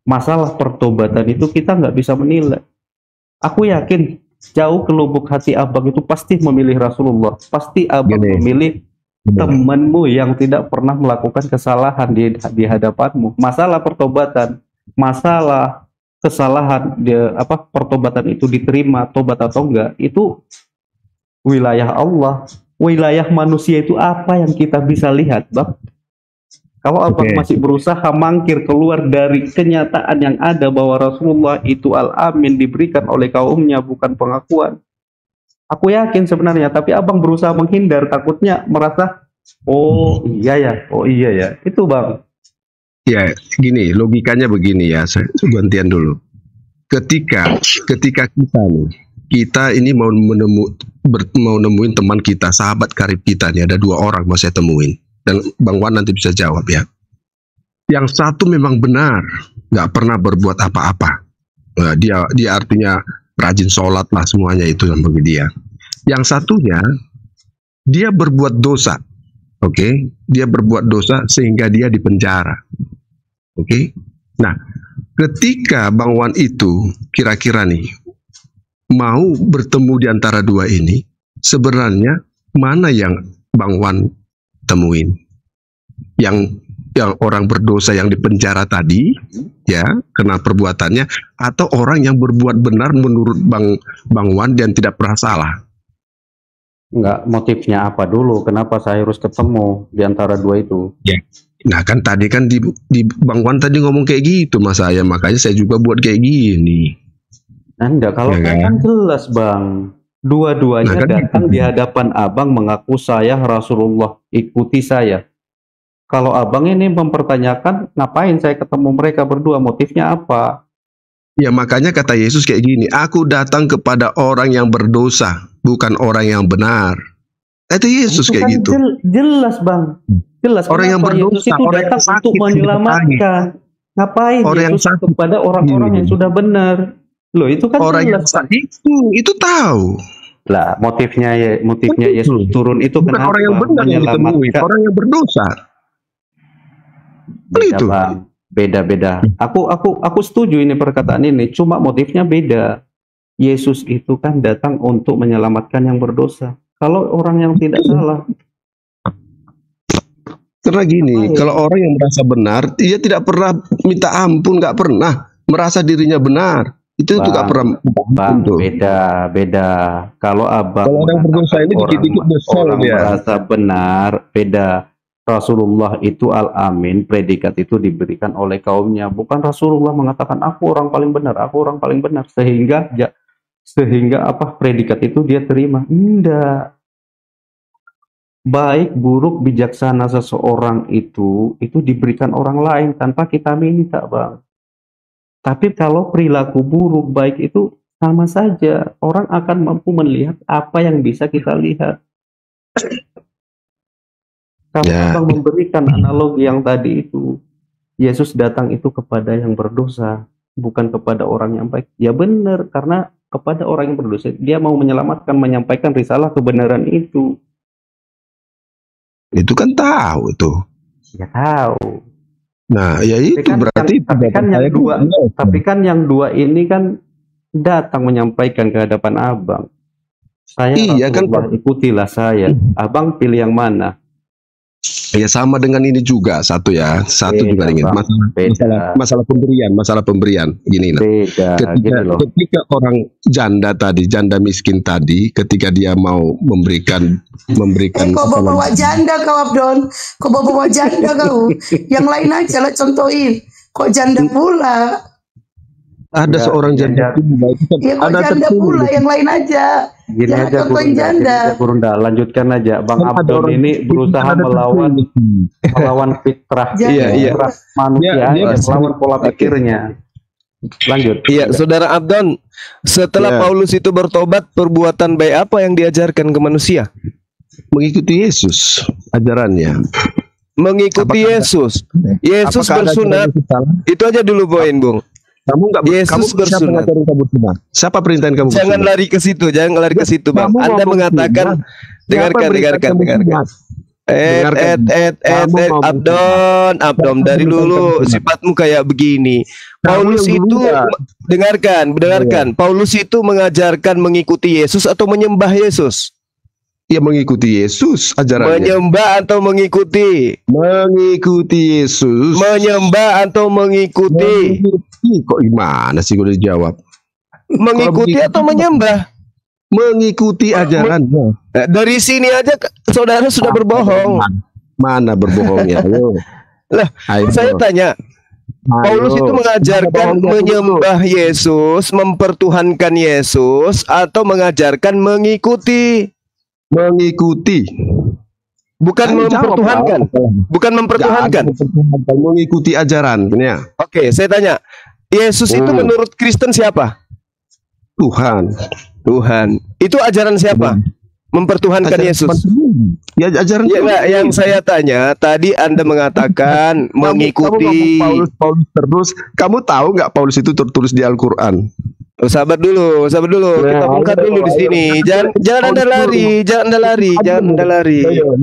Masalah pertobatan itu kita nggak bisa menilai. Aku yakin jauh ke lubuk hati abang itu pasti memilih Rasulullah. Pasti abang Gini. memilih temanmu yang tidak pernah melakukan kesalahan di di hadapanmu. Masalah pertobatan, masalah kesalahan dia apa pertobatan itu diterima tobat atau enggak itu wilayah Allah. Wilayah manusia itu apa yang kita bisa lihat, Bang? Kalau abang Oke. masih berusaha mangkir keluar dari kenyataan yang ada bahwa Rasulullah itu al-amin diberikan oleh kaumnya bukan pengakuan. Aku yakin sebenarnya, tapi abang berusaha menghindar takutnya merasa oh iya ya, oh iya ya. Itu bang. Ya, gini, logikanya begini ya. Saya gantian dulu. Ketika ketika kita nih, kita ini mau menemu ber- mau nemuin teman kita, sahabat karib kita nih, ada dua orang mau saya temuin. Dan Bang Wan nanti bisa jawab ya. Yang satu memang benar, nggak pernah berbuat apa-apa. Nah, dia dia artinya rajin sholat lah semuanya itu yang bagi dia. Yang satunya dia berbuat dosa, oke? Dia berbuat dosa sehingga dia dipenjara. Oke. Nah, ketika Bang Wan itu kira-kira nih mau bertemu di antara dua ini, sebenarnya mana yang Bang Wan temuin? Yang yang orang berdosa yang dipenjara tadi, ya, kena perbuatannya, atau orang yang berbuat benar menurut Bang Bang Wan dan tidak pernah salah? Nggak motifnya apa dulu? Kenapa saya harus ketemu di antara dua itu? Nah kan tadi kan di, di Bang Wan tadi ngomong kayak gitu mas saya, makanya saya juga buat kayak gini. Nah, enggak, kalau Ya kan? kan jelas bang. Dua-duanya Nah, kan datang gitu. di hadapan abang mengaku saya Rasulullah, ikuti saya. Kalau abang ini mempertanyakan, ngapain saya ketemu mereka berdua? Motifnya apa? Ya makanya kata Yesus kayak gini, aku datang kepada orang yang berdosa, bukan orang yang benar. Kata Yesus Itu kayak kan gitu. jel- jelas bang, jelas. Orang yang Yesus berdosa, itu orang yang datang sakit, untuk yang menyelamatkan. Ngapain Orang yang Yesus sakit. kepada orang-orang yang sudah benar? Loh itu kan Orang yang jelas. Sakit itu, itu tahu. Lah motifnya ya, motifnya. Yesus turun itu Bukan kenapa? orang yang benar yang ditemui, orang yang berdosa. Beda, itu. Beda-beda. Aku aku aku setuju ini perkataan ini, cuma motifnya beda. Yesus itu kan datang untuk menyelamatkan yang berdosa. Kalau orang yang tidak salah, Karena gini, ya? kalau orang yang merasa benar, dia tidak pernah minta ampun, nggak pernah merasa dirinya benar. Itu nggak Bang, pernah minta ampun Bang, beda, beda. Kalau abang Kalau orang berdosa ini orang, dikit-dikit orang dia. merasa benar, beda. Rasulullah itu al-amin, predikat itu diberikan oleh kaumnya. Bukan Rasulullah mengatakan aku orang paling benar, aku orang paling benar. Sehingga ja- sehingga apa predikat itu dia terima. Enggak. Baik, buruk, bijaksana seseorang itu itu diberikan orang lain tanpa kita minta, Bang. Tapi kalau perilaku buruk baik itu sama saja. Orang akan mampu melihat apa yang bisa kita lihat. Kalau Ya. Abang memberikan analogi yang tadi itu, Yesus datang itu kepada yang berdosa, bukan kepada orang yang baik. Ya benar, karena kepada orang yang berdosa, dia mau menyelamatkan, menyampaikan risalah kebenaran itu. Itu kan tahu tuh. Ya tahu. Nah, ya itu kan berarti yang- tapi kan yang dua- benar. Tapi kan yang dua ini kan datang menyampaikan ke hadapan abang. Saya Iya, kan, ikutilah saya. Abang pilih yang mana? Ya sama dengan ini juga. Satu ya, satu Beda, juga ingin. Masalah, masalah masalah pemberian, masalah pemberian. Gini nah. Beda, ketika, gitu loh. ketika orang janda tadi, janda miskin tadi, ketika dia mau memberikan Eh memberikan kok apa bawa-bawa namanya, janda kau Abdon? Kok bawa-bawa janda kau? <laughs> Yang lain aja lah contohin. Kok janda pula ada seorang janda janda. kan Ya ada janda pula Yang lain aja Gini Jangan aja Gurunda, janda. aja Gurunda, lanjutkan aja. Bang Kan ada Abdul orang ini berusaha kan melawan <laughs> melawan fitrah. Iya, iya. fitrah manusia, Dia- dia aja, melawan pola pikirnya. Lanjut. Iya, saudara Abdon, setelah Ya. Paulus itu bertobat, perbuatan baik apa yang diajarkan ke manusia? mengikuti Yesus ajarannya. Mengikuti Apakah ada- Yesus. Ada bersunat. Yesus salah? Itu aja dulu poin, Bung. Kamu nggak ber- Yesus kamu siapa bersunat. ngajarin kamu sunat? Siapa perintahin kamu Jangan bersunat? lari ke situ, jangan lari ke situ, Bang. Kamu Anda mengatakan sunat. Siapa dengarkan, dengarkan, kamu dengarkan. et, et, Kamu et, ngomong Abdon, Abdon Siapa dari dulu sifatmu kayak begini. Paulus itu dengarkan, dengarkan. Paulus itu mengajarkan mengikuti Yesus atau menyembah Yesus? Ya mengikuti Yesus ajarannya. Menyembah atau mengikuti? Mengikuti Yesus. Menyembah atau mengikuti? Mengikuti. Kok gimana sih gue udah jawab? Mengikuti atau menyembah? Mengikuti ajarannya. Eh, Dari sini aja saudara sudah berbohong. Mana berbohongnya? <laughs> Ayo. Lah, Ayo. Saya tanya. Paulus itu mengajarkan menyembah Yesus, mempertuhankan Yesus, atau mengajarkan mengikuti, Mengikuti. bukan Ayo, jawab, mempertuhankan, jawab. bukan mempertuhankan. Mengikuti ajarannya. Oke, saya tanya, Yesus itu Hmm. menurut Kristen siapa? Tuhan. Tuhan. Itu ajaran siapa? Mempertuhankan Ajaran Yesus. Ya ajaran Ya, enggak, yang saya tanya tadi Anda mengatakan Kamu- kamu mengikuti. ngomong Paulus, Paulus terus. Kamu tahu nggak Paulus itu tertulis di Al-Quran? Oh, sabar dulu, sabar dulu. Ya, Kita bongkar dulu di sini. Jangan jangan Anda lari, jangan Anda lari, jangan Anda lari.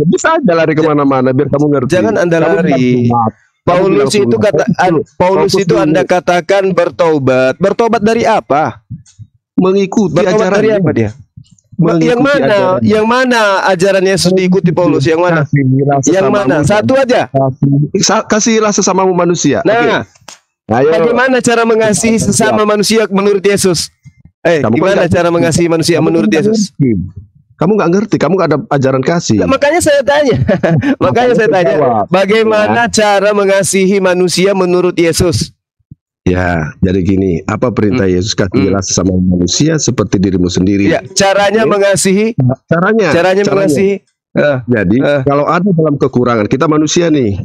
Bisa aja lari ke mana-mana biar kamu ngerti. Jangan Anda Kamu lari. sunat. Paulus itu kata an- Paulus itu. Anda katakan bertobat. Bertobat dari apa? mengikuti Bertobat ajaran dari apa dia? Mengikuti yang mana? ajaran. Yang mana ajaran Yesus diikuti Paulus? Yang mana? Yang mana? Satu aja. Kasihilah sesamamu manusia. Nah. Ayo. bagaimana cara mengasihi sesama manusia menurut Yesus? Eh, Kamu gimana cara mengasihi manusia menurut Yesus? Kamu nggak ngerti. Kamu nggak ada ajaran kasih. Nah, makanya saya tanya. <laughs> makanya saya tanya, jawab. bagaimana cara mengasihi manusia menurut Yesus? Ya, jadi gini, apa perintah Yesus kasihilah sesama manusia seperti dirimu sendiri. Hmm. Ya, caranya Oke. mengasihi, Caranya, caranya mengasihi. Eh, Jadi Eh. kalau ada dalam kekurangan, kita manusia nih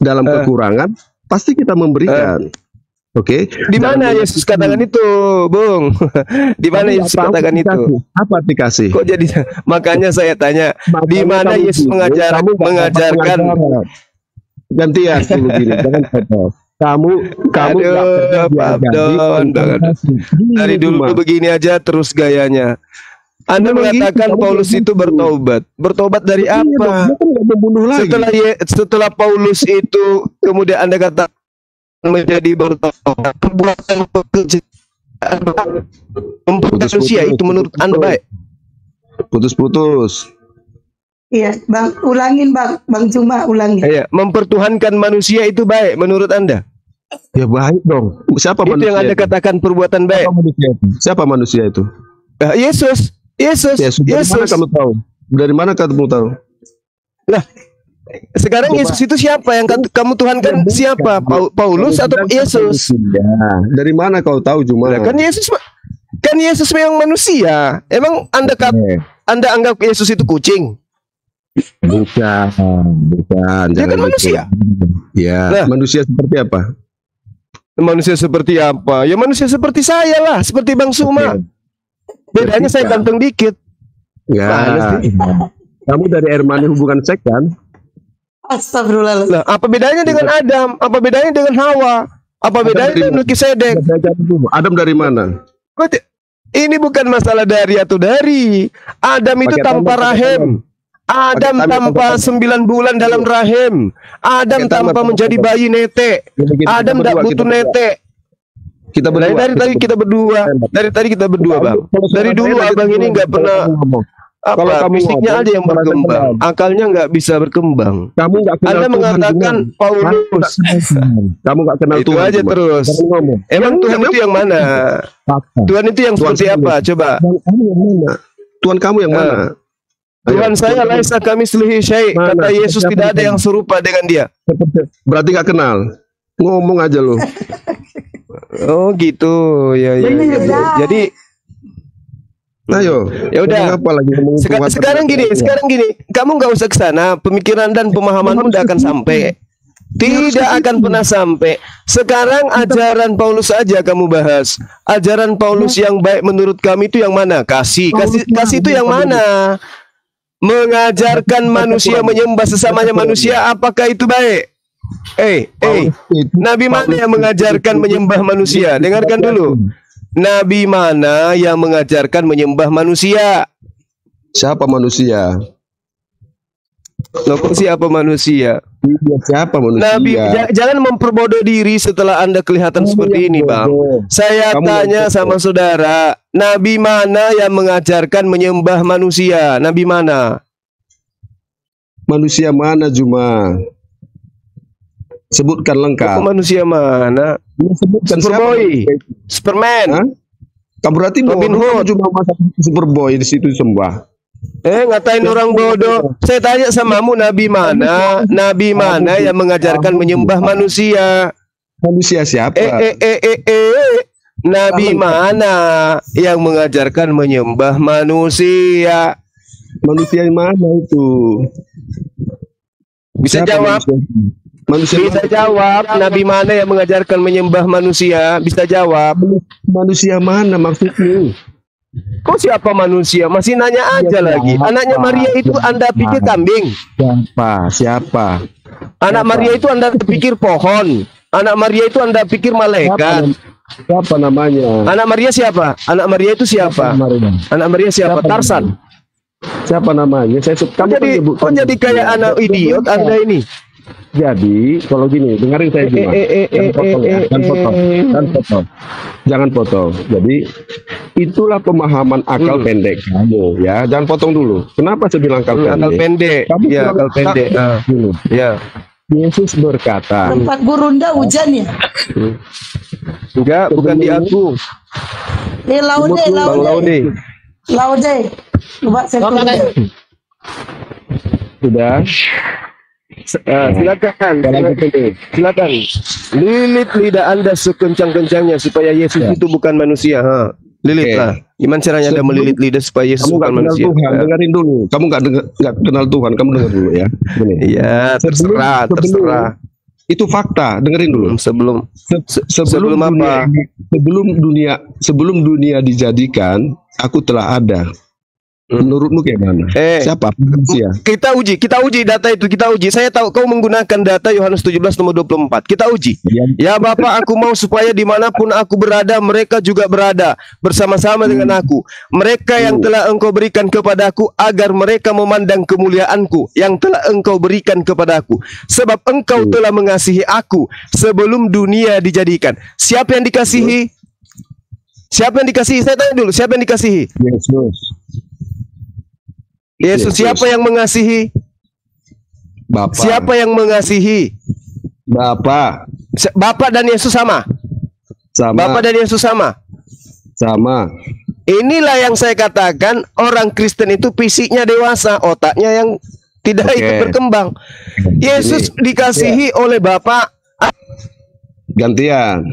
dalam Eh. kekurangan pasti kita memberikan. Oke. di mana Yesus katakan itu, Bung? <laughs> di mana Yesus katakan itu? Apa dikasih? Kok jadi <laughs> makanya saya tanya, di mana Yesus mengajar- mengajarkan? pengajaran. Gantian dulu gini, <laughs> jangan kotor. Kamu kamu Aduh, Pak dari dulu begini aja terus gayanya. Anda Memang gitu, mengatakan kamu Paulus bilang itu gitu. bertobat. Bertobat dari Iya apa? Setelah setelah Paulus itu kemudian Anda kata menjadi bertobat perbuatan pekerja mempertuhankan manusia itu menurut anda baik Putus-putus. Iya, Bang, ulangin Bang, Bang Cuma ulangin. Iya, mempertuhankan manusia itu baik menurut anda Ya baik dong. Siapa itu manusia yang anda itu? katakan perbuatan baik Siapa manusia itu? Siapa manusia itu? Ah, Yesus Yesus Yesus. Dari mana Yesus kamu tahu? Dari mana kamu tahu? Sekarang. Yesus itu siapa yang kamu tuhankan siapa Pau- Paulus atau Yesus. Dari mana kau tahu cuma? Kan Yesus kan Yesus memang manusia emang anda Eh, anda anggap Yesus itu kucing bukan, bukan. Dia kan jangan manusia. Ya, Nah. manusia seperti apa? manusia seperti apa ya manusia seperti saya lah seperti Bang Suma bedanya saya ganteng dikit Ya. Kamu dari air mani hubungan seks kan? Astagfirullah. Lah, apa bedanya dengan Adam? Apa bedanya dengan Hawa? Apa bedanya dari- dengan Melkisedek? Adam dari mana? Ini bukan masalah dari atau dari. Adam itu Pakai tanpa tangan, rahim. Adam tanpa sembilan bulan dalam rahim. Adam tanpa menjadi bayi. Jadi kita Adam tidak butuh netek. Kita berdua. dari tadi kita berdua. Dari tadi kita berdua, Bang. Dari dulu abang ini nggak pernah. Apa Kalau kamu fisiknya aja yang berkembang. kenal. Akalnya nggak bisa berkembang. Kamu nggak kenal Anda Tuhan, mengatakan Juman. Paulus. Kamu nggak kenal Itu Tuhan. aja Juman. terus. Kamu. Emang Tuhan Kenapa? itu yang mana? Fakta. Tuhan itu yang Tuhan seperti sendiri. apa? Coba. Tuhan kamu yang mana? Tuhan kamu yang mana? Ayo, Tuhan saya laisa kami selihi syai. Mana? Kata Yesus tidak ada Tuhan? yang serupa dengan dia. Berarti nggak kenal. Ngomong aja lu. Oh gitu. Ya ya. ya, ya. Jadi Ayo. ya udah. Seka- sekarang gini, sekarang gini. Kamu nggak usah ke sana. Pemikiran dan pemahamanmu tidak akan sampai. Tidak akan pernah sampai. Sekarang ajaran Paulus saja kamu bahas. Ajaran Paulus yang baik menurut kami itu yang mana? Kasih, kasih, kasih itu yang mana? Mengajarkan manusia menyembah sesamanya manusia, apakah itu baik? Eh, eh, Nabi mana yang mengajarkan menyembah manusia? Dengarkan dulu. Nabi mana yang mengajarkan menyembah manusia? Siapa manusia? Loh, kok siapa manusia? Iya, siapa manusia? Nabi, ja- jangan memperbodoh diri setelah Anda kelihatan seperti ini, Bang. Saya Kamu tanya sama saudara, Nabi mana yang mengajarkan menyembah manusia? Nabi mana? Manusia mana Juma? Sebutkan lengkap. manusia mana? Superboy? Superman. Hah? Kamu berarti Robin Hood. cuma masa Superboy di situ sembah. Eh, ngatain orang bodoh. Saya tanya samamu, Nabi mana? Nabi mana yang mengajarkan menyembah manusia? Manusia siapa? Eh, eh, eh, eh, eh. Nabi mana yang mengajarkan menyembah manusia? Manusia yang mana itu? Bisa Siapa jawab? Manusia, manusia Bisa jawab. Nabi mana yang mengajarkan menyembah manusia? Bisa jawab. manusia mana maksudmu? Kok siapa manusia? Masih nanya aja Siapa? lagi. Anaknya Maria itu Anda pikir kambing? Siapa? Siapa? Anak Maria itu Anda pikir pohon? Anak Maria itu Anda pikir malaikat? Siapa namanya? Anak Maria siapa? Anak Maria itu siapa? Maria. Anak Maria siapa? Siapa Tarsan. Siapa namanya? Saya Kok kamu jadi kok jadi kayak anak idiot Anda ini? Jadi kalau gini, dengerin saya Eh, Juma. eh, eh, Jangan eh, potong ya, eh, jangan eh, potong, eh. jangan potong, jangan potong. Jadi itulah pemahaman akal Hmm. pendek kamu ya. Jangan potong dulu. Kenapa saya bilang akal Akal pendek? pendek. Kamu Ya, akal pendek. Ah, Dulu. Ya. Yesus berkata, Tempat gurunda hujan ya. Enggak, bukan di aku. Eh laude, laude, Laude. laude. Coba saya sudah. Ah, silakan. Silakan. Silakan. Lilit lidah Anda sekencang-kencangnya supaya Yesus itu bukan manusia. Ha. Lilit Oke. lah. Gimana caranya Anda Sebelum- melilit lidah supaya Yesus Kamu bukan manusia? Tuhan, Ya. dengerin dulu. Kamu nggak nggak kenal Tuhan, kamu dengar dulu ya. Iya, terserah, Sebelum- terserah. Itu fakta, dengerin dulu. Hmm, Sebelum Se- sebelum apa? dunia, sebelum dunia sebelum dunia dijadikan aku telah ada. Menurutmu kayak mana eh siapa manusia kita uji, kita uji data itu, kita uji. Saya tahu kau menggunakan data Yohanes 17 nomor 24. Kita uji. Ya Bapak, aku mau supaya di mana pun aku berada, mereka juga berada bersama-sama dengan aku. Mereka yang telah engkau berikan kepadaku, agar mereka memandang kemuliaanku yang telah engkau berikan kepadaku. Sebab engkau telah mengasihi aku sebelum dunia dijadikan. Siapa yang dikasihi? Siapa yang dikasihi? Saya tanya dulu, siapa yang dikasihi? Yesus. Yesus. Siapa yang mengasihi? Bapak. Siapa yang mengasihi? Bapak. Bapak dan Yesus sama. Sama. Bapak dan Yesus sama. Sama. Inilah yang saya katakan orang Kristen itu fisiknya dewasa, otaknya yang tidak Oke. ikut berkembang. Yesus dikasihi oleh Bapak. Gantian.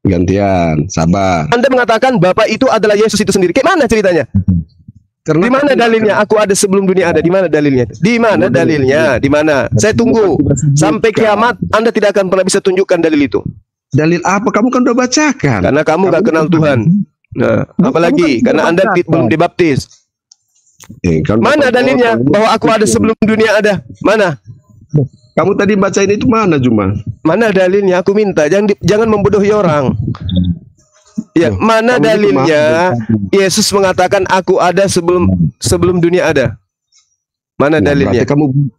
Gantian. Sabar. Anda mengatakan Bapak itu adalah Yesus itu sendiri. Kayak mana ceritanya? Karena Di mana dalilnya? Aku ada sebelum dunia ada. Di mana dalilnya? Di mana dalilnya? Di mana? Saya tunggu sampai kiamat. Anda tidak akan pernah bisa tunjukkan dalil itu. Dalil apa? Kamu kan udah bacakan. Karena kamu nggak kenal Tuhan. Nah, apalagi karena Anda belum dibaptis. Eh, kan Mana dalilnya bahwa aku ada sebelum dunia ada? Mana? Kamu tadi bacain itu mana Juma? Mana dalilnya? Aku minta jangan di- jangan membodohi orang. Ya, mana kamu itu dalilnya? Yesus mengatakan aku ada sebelum sebelum dunia ada. Mana Nah, dalilnya? kamu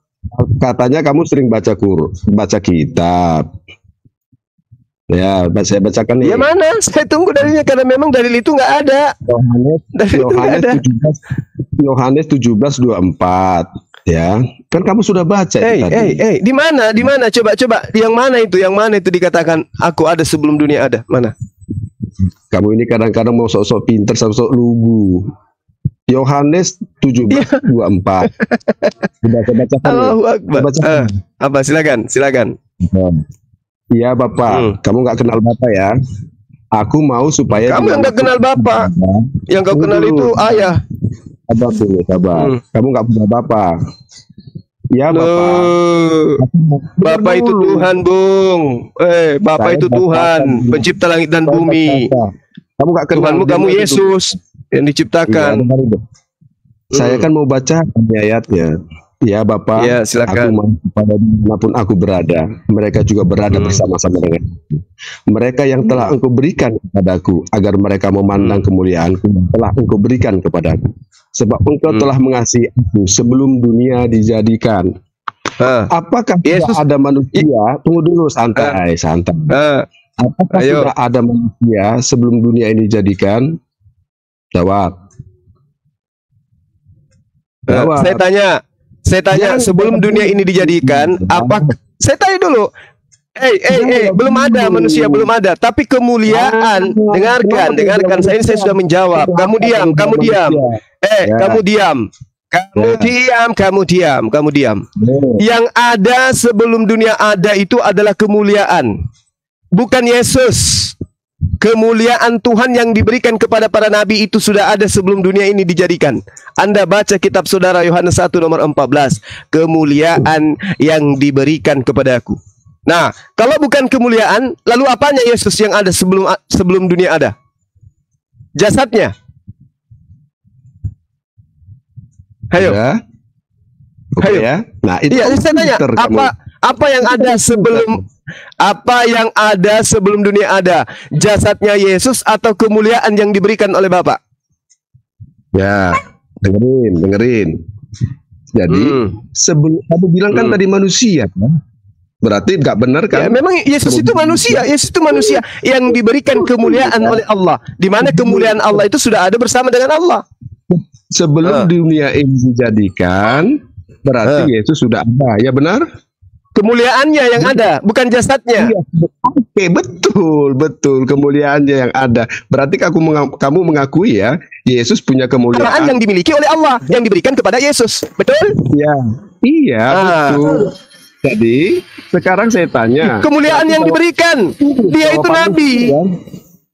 katanya kamu sering baca kur, baca kitab. Ya, saya bacakan nih. Ya mana? Saya tunggu dalilnya karena memang dalil itu nggak ada. Yohanes Dalil itu nggak Yohanes ada. 17 Yohanes 17:24 ya. Kan kamu sudah baca itu Eh, tadi. eh, eh, di mana? Di mana? Coba, coba. Yang mana itu? Yang mana itu dikatakan aku ada sebelum dunia ada? Mana? Kamu ini kadang-kadang mau sok-sok pinter, sok-sok lugu. Yohanes 17:24. <laughs> Sudah bacakan. nih. Allahu Akbar. Baca. Ah, apa? Silakan, silakan. Iya Bapak, Hmm. kamu nggak kenal Bapak ya? Aku mau supaya Kamu yang nggak kenal Bapak. Yang kau kenal itu ayah. Sabar dulu, sabar. Hmm. Kamu nggak punya Bapak. Ya Bapak. Loh, Bapak itu. Tuhan, Bung. Eh, Bapak Saya itu Tuhan, pencipta langit dan Saya bumi. bacakan. Kamu nggak kenal Tuhanmu kamu itu. Yesus yang diciptakan. itu. Saya Hmm. kan mau baca ayatnya. Ya Bapak, Ya, aku silakan. mau kepada di mana pun aku berada, mereka juga berada Hmm. bersama-sama dengan mereka yang telah engkau berikan kepadaku, agar mereka memandang Hmm. kemuliaanku yang telah engkau berikan kepadaku. Sebab engkau Hmm. telah mengasihi aku sebelum dunia dijadikan. Ah, Apakah Yesus- tidak ada manusia? Tunggu dulu, santai, santai. ah, Apakah Ayo. tidak ada manusia sebelum dunia ini dijadikan? Jawab. Jawab. Saya tanya, saya tanya Jangan sebelum dunia ini dijadikan, apa? Saya tanya dulu. Eh, eh, eh, belum ada manusia, belum ada. Tapi kemuliaan, dengarkan, dengarkan. Saya ini saya sudah menjawab. Kamu diam, kamu diam. Eh, Ya. kamu diam. Kamu Ya. diam, kamu diam, kamu diam. Yang ada sebelum dunia ada itu adalah kemuliaan. Bukan Yesus. Kemuliaan Tuhan yang diberikan kepada para nabi itu sudah ada sebelum dunia ini dijadikan. Anda baca kitab saudara Yohanes 1 nomor 14. Kemuliaan yang diberikan kepadaku. Nah, kalau bukan kemuliaan, lalu apanya Yesus yang ada sebelum sebelum dunia ada? Jasadnya. Ayo. Ya. Oke Ayo. ya. Nah, itu Iya, saya tanya kamu. apa apa yang ada sebelum apa yang ada sebelum dunia ada? Jasadnya Yesus atau kemuliaan yang diberikan oleh Bapa? Ya, dengerin, dengerin. Jadi Hmm. sebelum kamu bilang kan Hmm. tadi manusia, kan? berarti nggak benar Ya, kan? memang Yesus itu manusia, Yesus itu manusia yang diberikan kemuliaan oleh Allah. Di mana kemuliaan Allah itu sudah ada bersama dengan Allah. Sebelum Ah. dunia ini dijadikan, berarti Yesus sudah ada. Ya benar? Kemuliaannya yang ada, bukan jasadnya. Iya. Oke, betul, betul. Kemuliaannya yang ada. Berarti aku menga- kamu mengakui ya, Yesus punya Kemuliaan kemuliaan. yang dimiliki oleh Allah, yang diberikan kepada Yesus. Betul? Iya, iya, Ah. betul. Jadi sekarang saya tanya. Kemuliaan yang diberikan. Dia itu nabi. kan?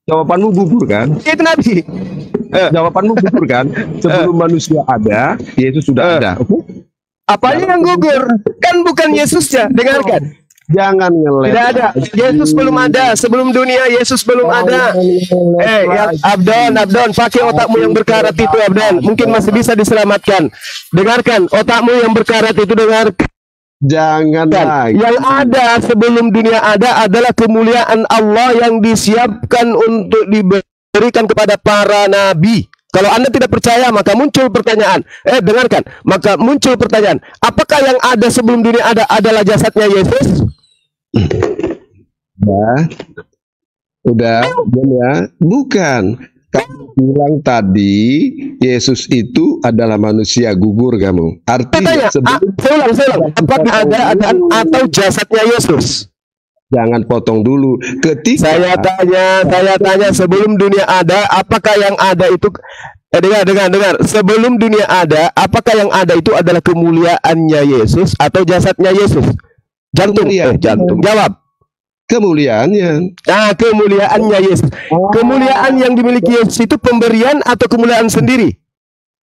Jawabanmu bubur kan? Dia itu nabi. Eh. Jawabanmu bubur kan? <laughs> Sebelum manusia ada, Yesus sudah Eh. ada. Oke? Apanya yang gugur? Kan bukan Yesusnya. Dengarkan. Jangan ngeles. Tidak ada. Yesus belum ada. Sebelum dunia Yesus belum ada. Eh, yang Abdon, Abdon, pakai otakmu yang berkarat itu, Abdon. Mungkin masih bisa diselamatkan. Dengarkan, otakmu yang berkarat itu dengarkan. Jangan lagi. Yang ada sebelum dunia ada adalah kemuliaan Allah yang disiapkan untuk diberikan kepada para nabi. Kalau Anda tidak percaya, maka muncul pertanyaan. Eh, dengarkan. Maka muncul pertanyaan. Apakah yang ada sebelum dunia ada adalah jasadnya Yesus? Udah. Udah, diam ya. Bukan. Kamu bilang tadi Yesus itu adalah manusia gugur kamu. Artinya Katanya, ah, sebelum saya ulang, saya ulang. Apakah ada, ada atau jasadnya Yesus? Jangan potong dulu. Ketika Saya tanya, saya tanya sebelum dunia ada, apakah yang ada itu eh, dengar, dengar, dengar. Sebelum dunia ada, apakah yang ada itu adalah kemuliaannya Yesus atau jasadnya Yesus? Jantung, eh, jantung. Jawab. kemuliaannya Nah, kemuliaannya Yesus. Kemuliaan yang dimiliki Yesus itu pemberian atau kemuliaan sendiri?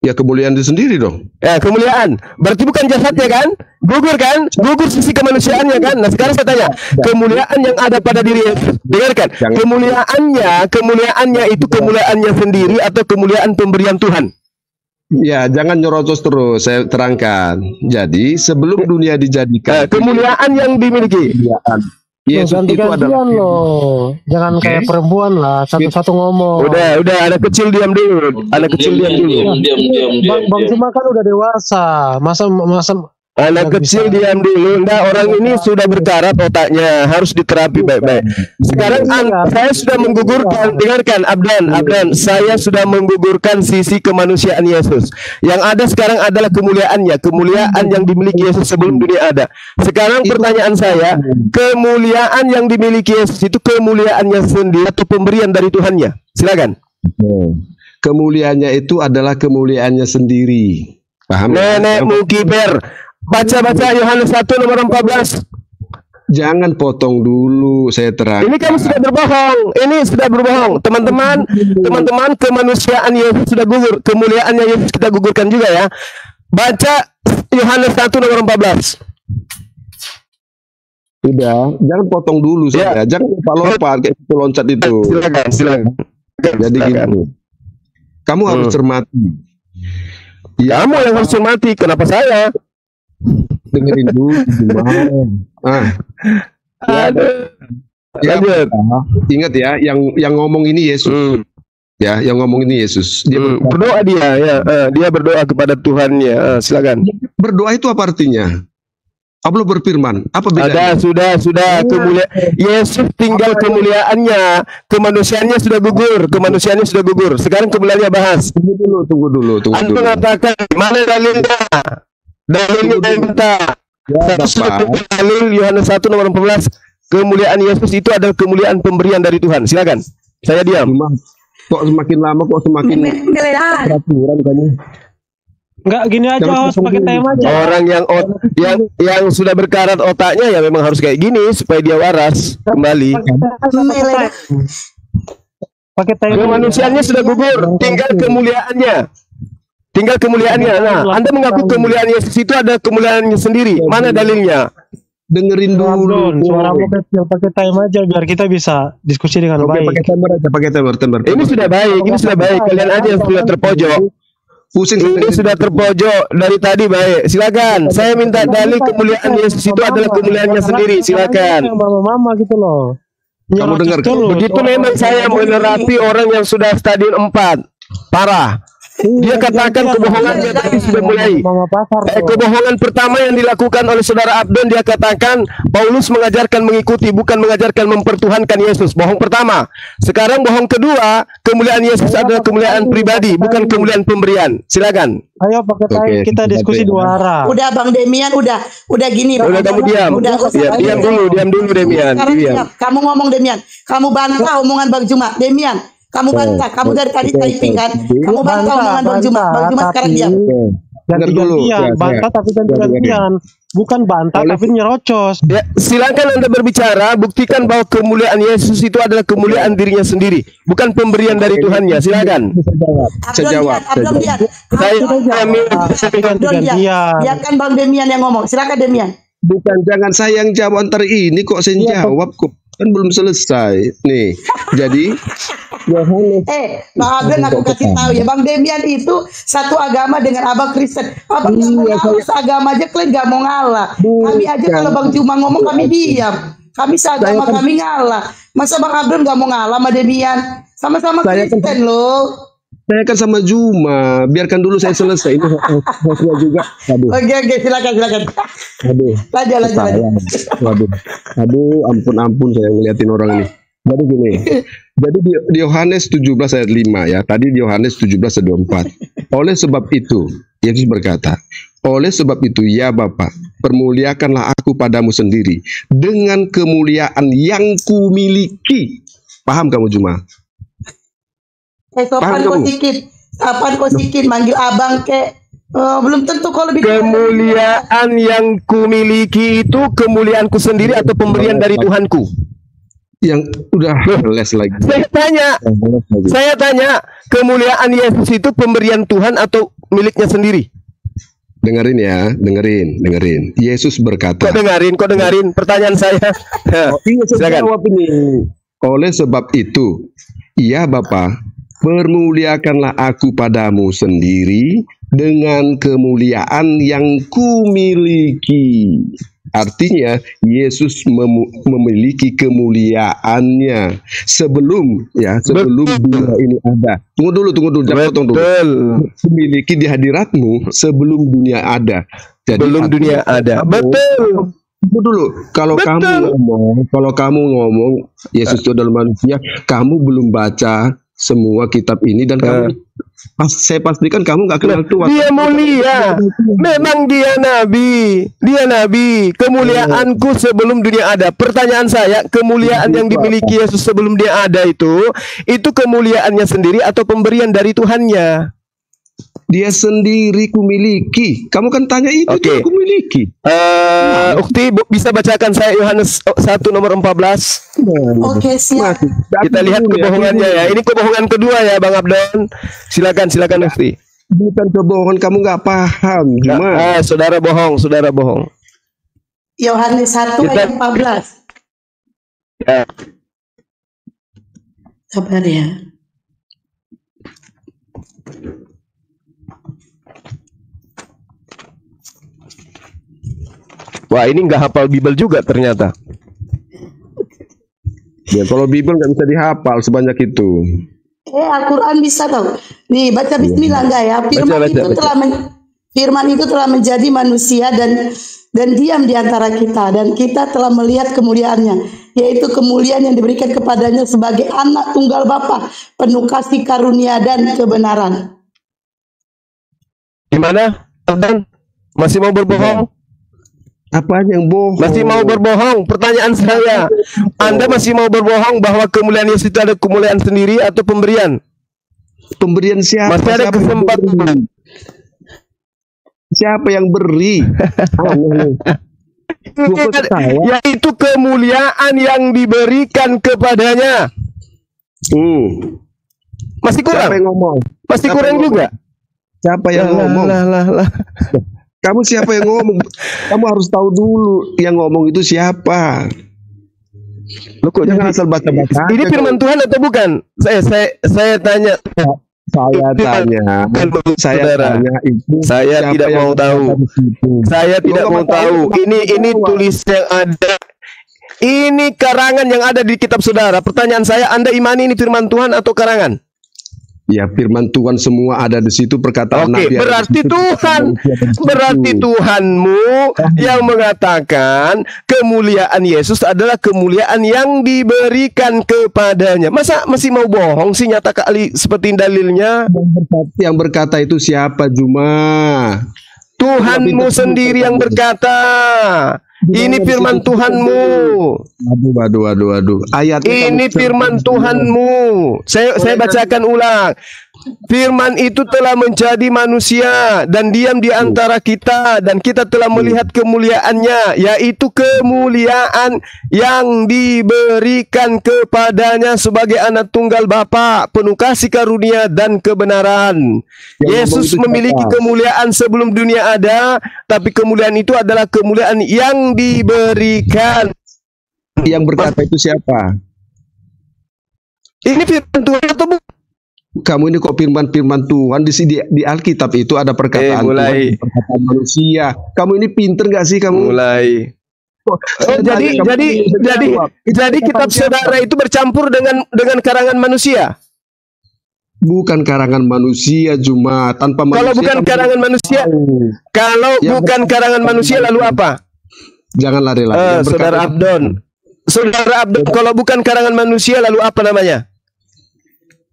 Ya kemuliaan itu sendiri dong. Ya, kemuliaan. Berarti bukan jasadnya kan? Gugur kan? Gugur sisi kemanusiaannya kan? Nah, sekarang saya tanya, kemuliaan yang ada pada diri Yesus. Dengarkan, kemuliaannya, kemuliaannya itu kemuliaannya sendiri atau kemuliaan pemberian Tuhan? Ya, jangan nyerocos terus. Saya terangkan. Jadi sebelum dunia dijadikan Eh, kemuliaan yang dimiliki. kemuliaan Yesus itu ganti-gantian adalah loh. Jangan kayak perempuan lah, satu-satu ngomong. Udah, udah ada kecil diam dulu. Ada kecil diam dulu. Bang, Bang Cuma kan udah dewasa. Masa masa Anak kecil diam dulu. Enggak, orang ini sudah berkarat otaknya, harus diterapi baik-baik. Sekarang an- saya sudah menggugurkan, dengarkan Abdan, Abdan, saya sudah menggugurkan sisi kemanusiaan Yesus. Yang ada sekarang adalah kemuliaannya, kemuliaan yang dimiliki Yesus sebelum dunia ada. Sekarang pertanyaan saya, kemuliaan yang dimiliki Yesus itu kemuliaannya sendiri atau pemberian dari Tuhannya? Silakan. kemuliaannya itu adalah kemuliaannya sendiri. Paham? ya? Nenekmu kiper. Baca-baca Yohanes 1 nomor 14. Jangan potong dulu, saya terang. Ini kamu sudah berbohong. Ini sudah berbohong. Teman-teman, teman-teman kemanusiaan Yesus sudah gugur. Kemuliaannya Yesus kita gugurkan juga ya. Baca Yohanes 1 nomor 14. Sudah, jangan potong dulu saya. Jangan lompat-lompat kayak itu loncat itu. Silakan, silakan. Jadi gini. Kamu harus Hmm. cermati. Kamu yang harus cermati. Kenapa saya? Dengerin dulu gimana. Ah, Aduh. ya, Lanjut. ingat ya, yang yang ngomong ini Yesus. Hmm. Ya, yang ngomong ini Yesus. Dia Hmm, berdoa. Berdoa dia ya. Eh, dia berdoa kepada Tuhannya. Eh, silakan. berdoa itu apa artinya? Allah berfirman. Apa bedanya? Ada sudah sudah kemulia Yesus tinggal kemuliaannya, kemanusiaannya sudah gugur, kemanusiaannya sudah gugur. Sekarang kemuliaannya bahas. Tunggu dulu, tunggu dulu, tunggu Anda dulu. mengatakan mana dalilnya? Dalilnya. Ya, Saya sudah Bapak. minta dalil Yohanes 1 nomor 14 kemuliaan Yesus itu adalah kemuliaan pemberian dari Tuhan. Silakan. Saya diam. Kok semakin lama kok semakin peraturan kamu. Enggak gini aja Jangan host pakai tema aja. Orang yang ot- yang yang sudah berkarat otaknya ya memang harus kayak gini supaya dia waras kembali. Pakai tema. Kemanusiaannya sudah gugur, tinggal kemuliaannya. Tinggal kemuliaannya. Nah, Anda mengaku kemuliaan Yesus itu ada kemuliaannya sendiri. Mana dalilnya? Dengerin dulu. suaramu kecil pakai time aja biar kita bisa diskusi dengan Oke, baik. pakai timer aja, pakai timer, timer. Ini sudah baik, ini sudah baik. Kalian aja yang sudah terpojok. pusing Ini sudah terpojok dari tadi baik. Silakan. Saya minta dalil kemuliaan Yesus itu adalah kemuliaannya sendiri. Silakan. Mama-mama gitu loh. Kamu dengar. Begitu memang saya menerapi orang yang sudah stadium 4. Parah. Dia katakan kebohongannya tadi sudah mulai. Eh, kebohongan pertama yang dilakukan oleh saudara Abdon dia katakan Paulus mengajarkan mengikuti bukan mengajarkan mempertuhankan Yesus. Bohong pertama. Sekarang bohong kedua, kemuliaan Yesus adalah kemuliaan pribadi, bukan kemuliaan pemberian. Silakan. Ayo pakai Oke, kita kita diskusi dua arah. Udah Bang Demian, udah, udah gini. Udah kamu diam. Udah, diam dulu, diam dulu Demian. Diam. Kamu ngomong Demian. Kamu bantah omongan Bang Juma. Demian, kamu bantah. Kamu dari tadi typing kan. Kamu bantah omongan Bang Juma. Bang Juma sekarang diam. Dengar dulu. Ya, bantah tapi ganti-gantian. Bukan bantah tapi nyerocos. Ya, silakan Anda berbicara, buktikan bahwa kemuliaan Yesus itu adalah kemuliaan dirinya sendiri, bukan pemberian dari Tuhannya. Silakan. Saya jawab, saya kami. Biarkan Bang Demian yang ngomong. Silakan Demian. Bukan jangan saya yang jawab antar ini kok saya yang jawab kok kan belum selesai. Nih, jadi <laughs> Yohanes Eh, Bang Abdon aku kasih tahu ya, Bang Demian itu satu agama dengan Abang Kristen. Abang mau ngalah, seagama aja kalian nggak mau ngalah. Kami aja kalau Bang Juma ngomong kami diam. Kami seagama kami ngalah. Masa Bang Abdon nggak mau ngalah sama Demian? Sama-sama kan- Kristen loh. saya kan sama Juma, biarkan dulu saya selesai. Ini hostnya juga. Aduh, Oke oke silakan silakan. aduh. Lanjut lanjut. waduh, aduh, ampun ampun saya ngeliatin orang ini. Jadi gini, jadi di, Yohanes 17 ayat 5 ya, tadi di Yohanes 17 ayat 24. Oleh sebab itu, Yesus berkata, oleh sebab itu ya Bapa, permuliakanlah aku padamu sendiri dengan kemuliaan yang kumiliki. Paham kamu Juma? Eh sopan kamu? sikit. Sopan kok sikit manggil abang kek. Eh, belum tentu kalau lebih Kemuliaan yang kumiliki itu kemuliaanku sendiri atau pemberian dari Tuhanku? Yang udah <laughs> les lagi. Saya tanya, lagi. saya tanya, kemuliaan Yesus itu pemberian Tuhan atau miliknya sendiri? Dengerin ya, dengerin, dengerin. Yesus berkata, Kok dengarin, kok dengarin pertanyaan saya? <laughs> Oh, iya, Silakan. jawab ini. Oleh sebab itu, iya Bapa, permuliakanlah aku padamu sendiri dengan kemuliaan yang kumiliki. Artinya Yesus memu- memiliki kemuliaannya sebelum ya sebelum dunia ini ada. Tunggu dulu, tunggu dulu, jangan potong dulu. Betul. Memiliki di hadiratmu sebelum dunia ada. Jadi Belum artinya dunia ada. kamu- Betul. Tunggu dulu, kalau Betul. kamu ngomong, kalau kamu ngomong Yesus itu adalah manusia, kamu belum baca semua kitab ini dan kamu pas saya pastikan kamu nggak kenal Tuhan. Dia mulia. Memang dia nabi. Dia nabi. Kemuliaanku sebelum dunia ada. Pertanyaan saya, kemuliaan yang dimiliki Yesus sebelum dia ada itu, itu kemuliaannya sendiri atau pemberian dari Tuhannya? Dia sendiri kumiliki. Kamu kan tanya itu Oke. dia kumiliki. Eh, Ukti bu- bisa bacakan saya Yohanes 1 nomor 14. Oke siap. Kita lihat kebohongannya ya. Ini kebohongan kedua ya Bang Abdon. Silakan silakan Ukti. Bukan kebohongan kamu nggak paham, cuma Ah, saudara bohong, saudara bohong. Yohanes 1 Kita- ayat 14. Ya. Sabar ya. Wah, ini nggak hafal Bible juga ternyata. ya kalau Bible nggak bisa dihafal sebanyak itu. Eh Al-Quran bisa tau. Nih baca Bismillah enggak ya? Firman Baca, baca, itu baca. telah men- Firman itu telah menjadi manusia dan dan diam di antara kita dan kita telah melihat kemuliaannya yaitu kemuliaan yang diberikan kepadanya sebagai anak tunggal Bapa penuh kasih karunia dan kebenaran. Gimana? Abdan? Masih mau berbohong? Apa yang bohong? Masih mau berbohong? Pertanyaan saya, Anda masih mau berbohong bahwa kemuliaan Yesus itu ada kemuliaan sendiri atau pemberian? Pemberian siapa? Masih ada Siapa yang kesempatan. Siapa yang beri? <laughs> Ketawa? Yaitu kemuliaan yang diberikan kepadanya. Hmm. Masih kurang? Siapa yang ngomong? Masih Siapa kurang juga? Siapa yang Lah, ngomong? lah, lah, lah. <laughs> Kamu siapa yang ngomong? Kamu harus tahu dulu yang ngomong itu siapa. Loh, kok Jangan asal baca-baca. Ini firman. Tuhan atau bukan? Saya saya saya tanya. Saya tanya, saya tanya itu. Saya tidak mau tahu. Saya tidak mau tahu. Ini ini tulis yang ada. Ini karangan yang ada di kitab saudara. Pertanyaan saya, Anda imani ini firman Tuhan atau karangan? Ya firman Tuhan semua ada di situ perkataan Oke, Nabi berarti Tuhan, berarti Tuhanmu yang mengatakan kemuliaan Yesus adalah kemuliaan yang diberikan kepadanya. Masa masih mau bohong sih nyata kali seperti dalilnya? yang berkata, itu siapa Juma? Tuhanmu sendiri yang berkata. Ini firman Tuhanmu. Waduh, waduh, waduh, waduh. Ayatnya Ini firman Tuhanmu. Saya saya bacakan ulang. Firman itu telah menjadi manusia dan diam di antara kita dan kita telah melihat kemuliaannya yaitu kemuliaan yang diberikan kepadanya sebagai anak tunggal Bapa penuh kasih karunia dan kebenaran. Yang Yesus memiliki kemuliaan sebelum dunia ada tapi kemuliaan itu adalah kemuliaan yang diberikan. Yang berkata itu siapa? Ini firman Tuhan atau bukan? Kamu ini kok firman-firman Tuhan di di, di Alkitab itu ada perkataan Eh, mulai. Tuhan, perkataan manusia. Kamu ini pinter gak sih kamu? Mulai. Oh, jadi Kamu jadi jadi jawab. jadi kitab saudara itu bercampur dengan dengan karangan manusia. Bukan karangan manusia cuma tanpa manusia. Kalau bukan karangan manusia, tahu. kalau Yang bukan karangan manusia lalu apa? Jangan lari-lari. Eh, Yang saudara Abdon, Saudara Abdul, kalau bukan karangan manusia lalu apa namanya?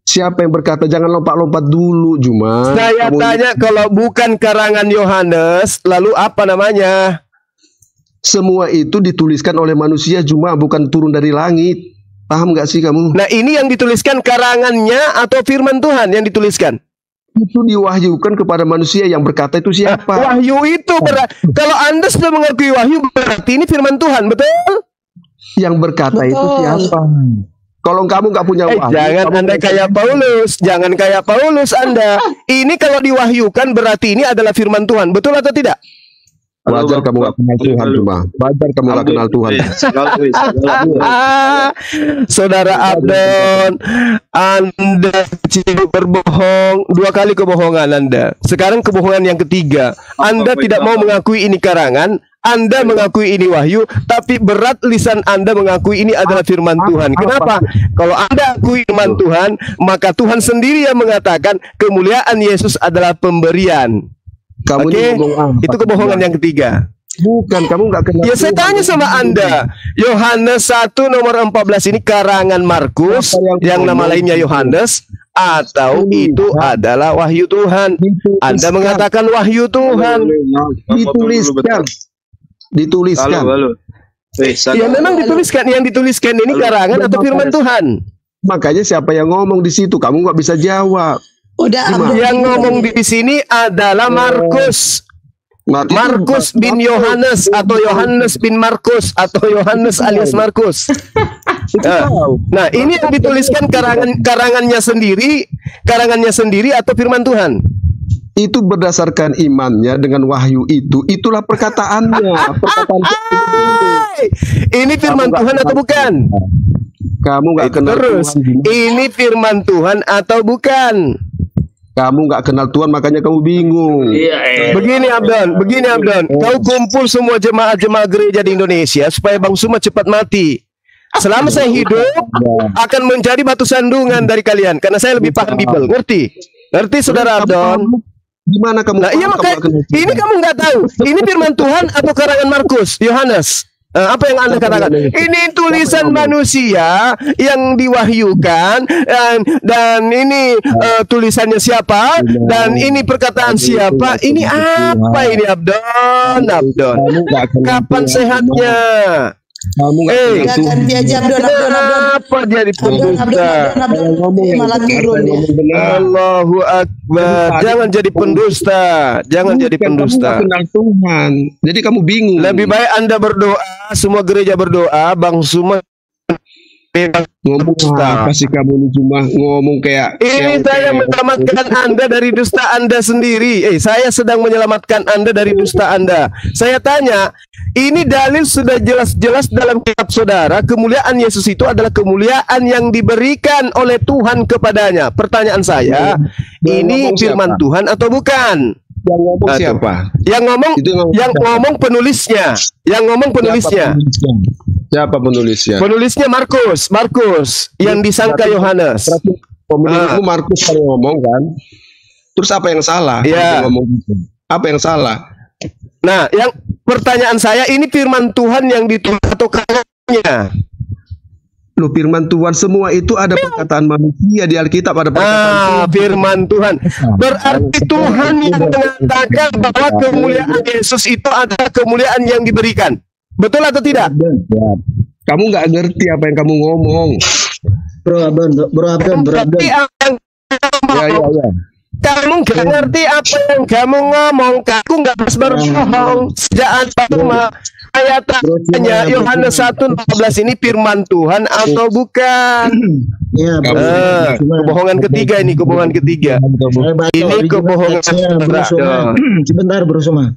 Siapa yang berkata jangan lompat-lompat dulu, Juma? Saya Kamu- tanya kalau bukan karangan Yohanes, lalu apa namanya? Semua itu dituliskan oleh manusia, Juma bukan turun dari langit. Paham nggak sih kamu? Nah, ini yang dituliskan karangannya atau firman Tuhan yang dituliskan? Itu diwahyukan kepada manusia yang berkata itu siapa? Wahyu itu ber- kalau Anda sudah mengakui wahyu berarti ini firman Tuhan, betul? Yang berkata itu Betul. siapa? Kalau kamu nggak punya Eh, wahyu, jangan kamu Anda kayak Paulus, jangan kayak Paulus Anda. <laughs> Ini kalau diwahyukan berarti ini adalah firman Tuhan, betul atau tidak? wajar kamu nggak kenal Tuhan, Juma. Wajar kamu nggak kenal Tuhan. <laughs> Saudara Abdon, Anda kecil berbohong. Dua kali kebohongan Anda. Sekarang kebohongan yang ketiga, Anda tidak mau mengakui ini karangan, anda mengakui ini wahyu, tapi berat lisan Anda mengakui ini adalah firman Tuhan. Kenapa? Kalau Anda akui firman Tuhan, maka Tuhan sendiri yang mengatakan kemuliaan Yesus adalah pemberian. Kamu apa? itu kebohongan yang ketiga. Bukan, kamu nggak kenal Ya saya tanya sama Anda. Yohanes 1 nomor 14 ini karangan Markus yang Yang nama lainnya Yohanes Atau itu adalah wahyu Tuhan. Anda mengatakan wahyu Tuhan. Dituliskan, dituliskan. Ya memang dituliskan. Yang dituliskan ini karangan atau firman Tuhan? Makanya siapa yang ngomong di situ? Kamu nggak bisa jawab. Udah Gimana? Yang ngomong di sini adalah Markus. Markus, Markus bin Yohanes Atau Yohanes bin Markus Atau Yohanes alias Markus. <laughs> Nah, Nah, ini yang dituliskan karangan karangannya sendiri, karangannya sendiri atau firman Tuhan. Itu berdasarkan imannya dengan wahyu itu. Itulah perkataannya. <laughs> Perkataan ini firman Tuhan atau bukan? kamu nggak kenal terus. Tuhan. Ini firman Tuhan atau bukan? Kamu nggak kenal Tuhan, makanya kamu bingung. Begini Abdon, begini Abdon. Kau kumpul semua jemaah-jemaah gereja di Indonesia supaya Bang Suma cepat mati. Selama saya hidup akan menjadi batu sandungan dari kalian karena saya lebih paham Bible. Ngerti? Ngerti Saudara Abdon? Gimana kamu? Nah, iya makanya kamu ini kamu nggak tahu. Ini firman Tuhan atau karangan Markus, Yohanes. Eh, apa yang anda katakan? Ini tulisan manusia yang diwahyukan dan dan ini eh, tulisannya siapa dan ini perkataan siapa? Ini apa ini Abdon? Abdon. Kapan sehatnya? Kamu nggak Eh, ganti aja Abdul, pendusta? Malah turun. Allahu Akbar. Jangan jadi pendusta. Jangan jadi pendusta. kenal Tuhan. Jadi kamu bingung. Lebih baik Anda berdoa, semua gereja berdoa, Bang Suma ngomong Dusta. apa sih kamu ini cuma ngomong kayak Ini kayak- saya kayak- menyelamatkan Anda dari dusta Anda sendiri. Eh, saya sedang menyelamatkan Anda dari dusta Anda. Saya tanya, ini dalil sudah jelas-jelas dalam kitab saudara, kemuliaan Yesus itu adalah kemuliaan yang diberikan oleh Tuhan kepadanya. Pertanyaan saya, Yang ini firman siapa? Tuhan atau bukan? yang ngomong Aduh. siapa? Yang ngomong Itu ngomong yang siapa? ngomong penulisnya, yang ngomong penulisnya. Siapa penulisnya? Siapa penulisnya? Penulisnya Markus, Markus yang disangka Yohanes. Pemilikmu Ah. Markus yang ngomong kan? Terus apa yang salah? Iya. Gitu. Apa yang salah? Nah, yang pertanyaan saya ini firman Tuhan yang ditulis atau karangannya? Loh firman Tuhan semua itu ada perkataan manusia di Alkitab ada perkataan Ah, Tuhan. firman Tuhan. Berarti Tuhan yang mengatakan bahwa kemuliaan Yesus itu adalah kemuliaan yang diberikan. Betul atau tidak? Ya. Kamu nggak ngerti apa yang kamu ngomong. Bro Abdon, Bro Abdon, Bro Abdon. Berarti apa yang Ya ya ya. kamu nggak ngerti apa yang kamu ngomong. Kamu nggak harus berbohong. Sejak apa ayat tanya Yohanes 1:14 ini firman Tuhan atau bukan? Iya, <clears throat> Bro. Eh, kebohongan ketiga ini, kebohongan ketiga. Ini kebohongan. <clears throat> Sebentar, Bro Suma.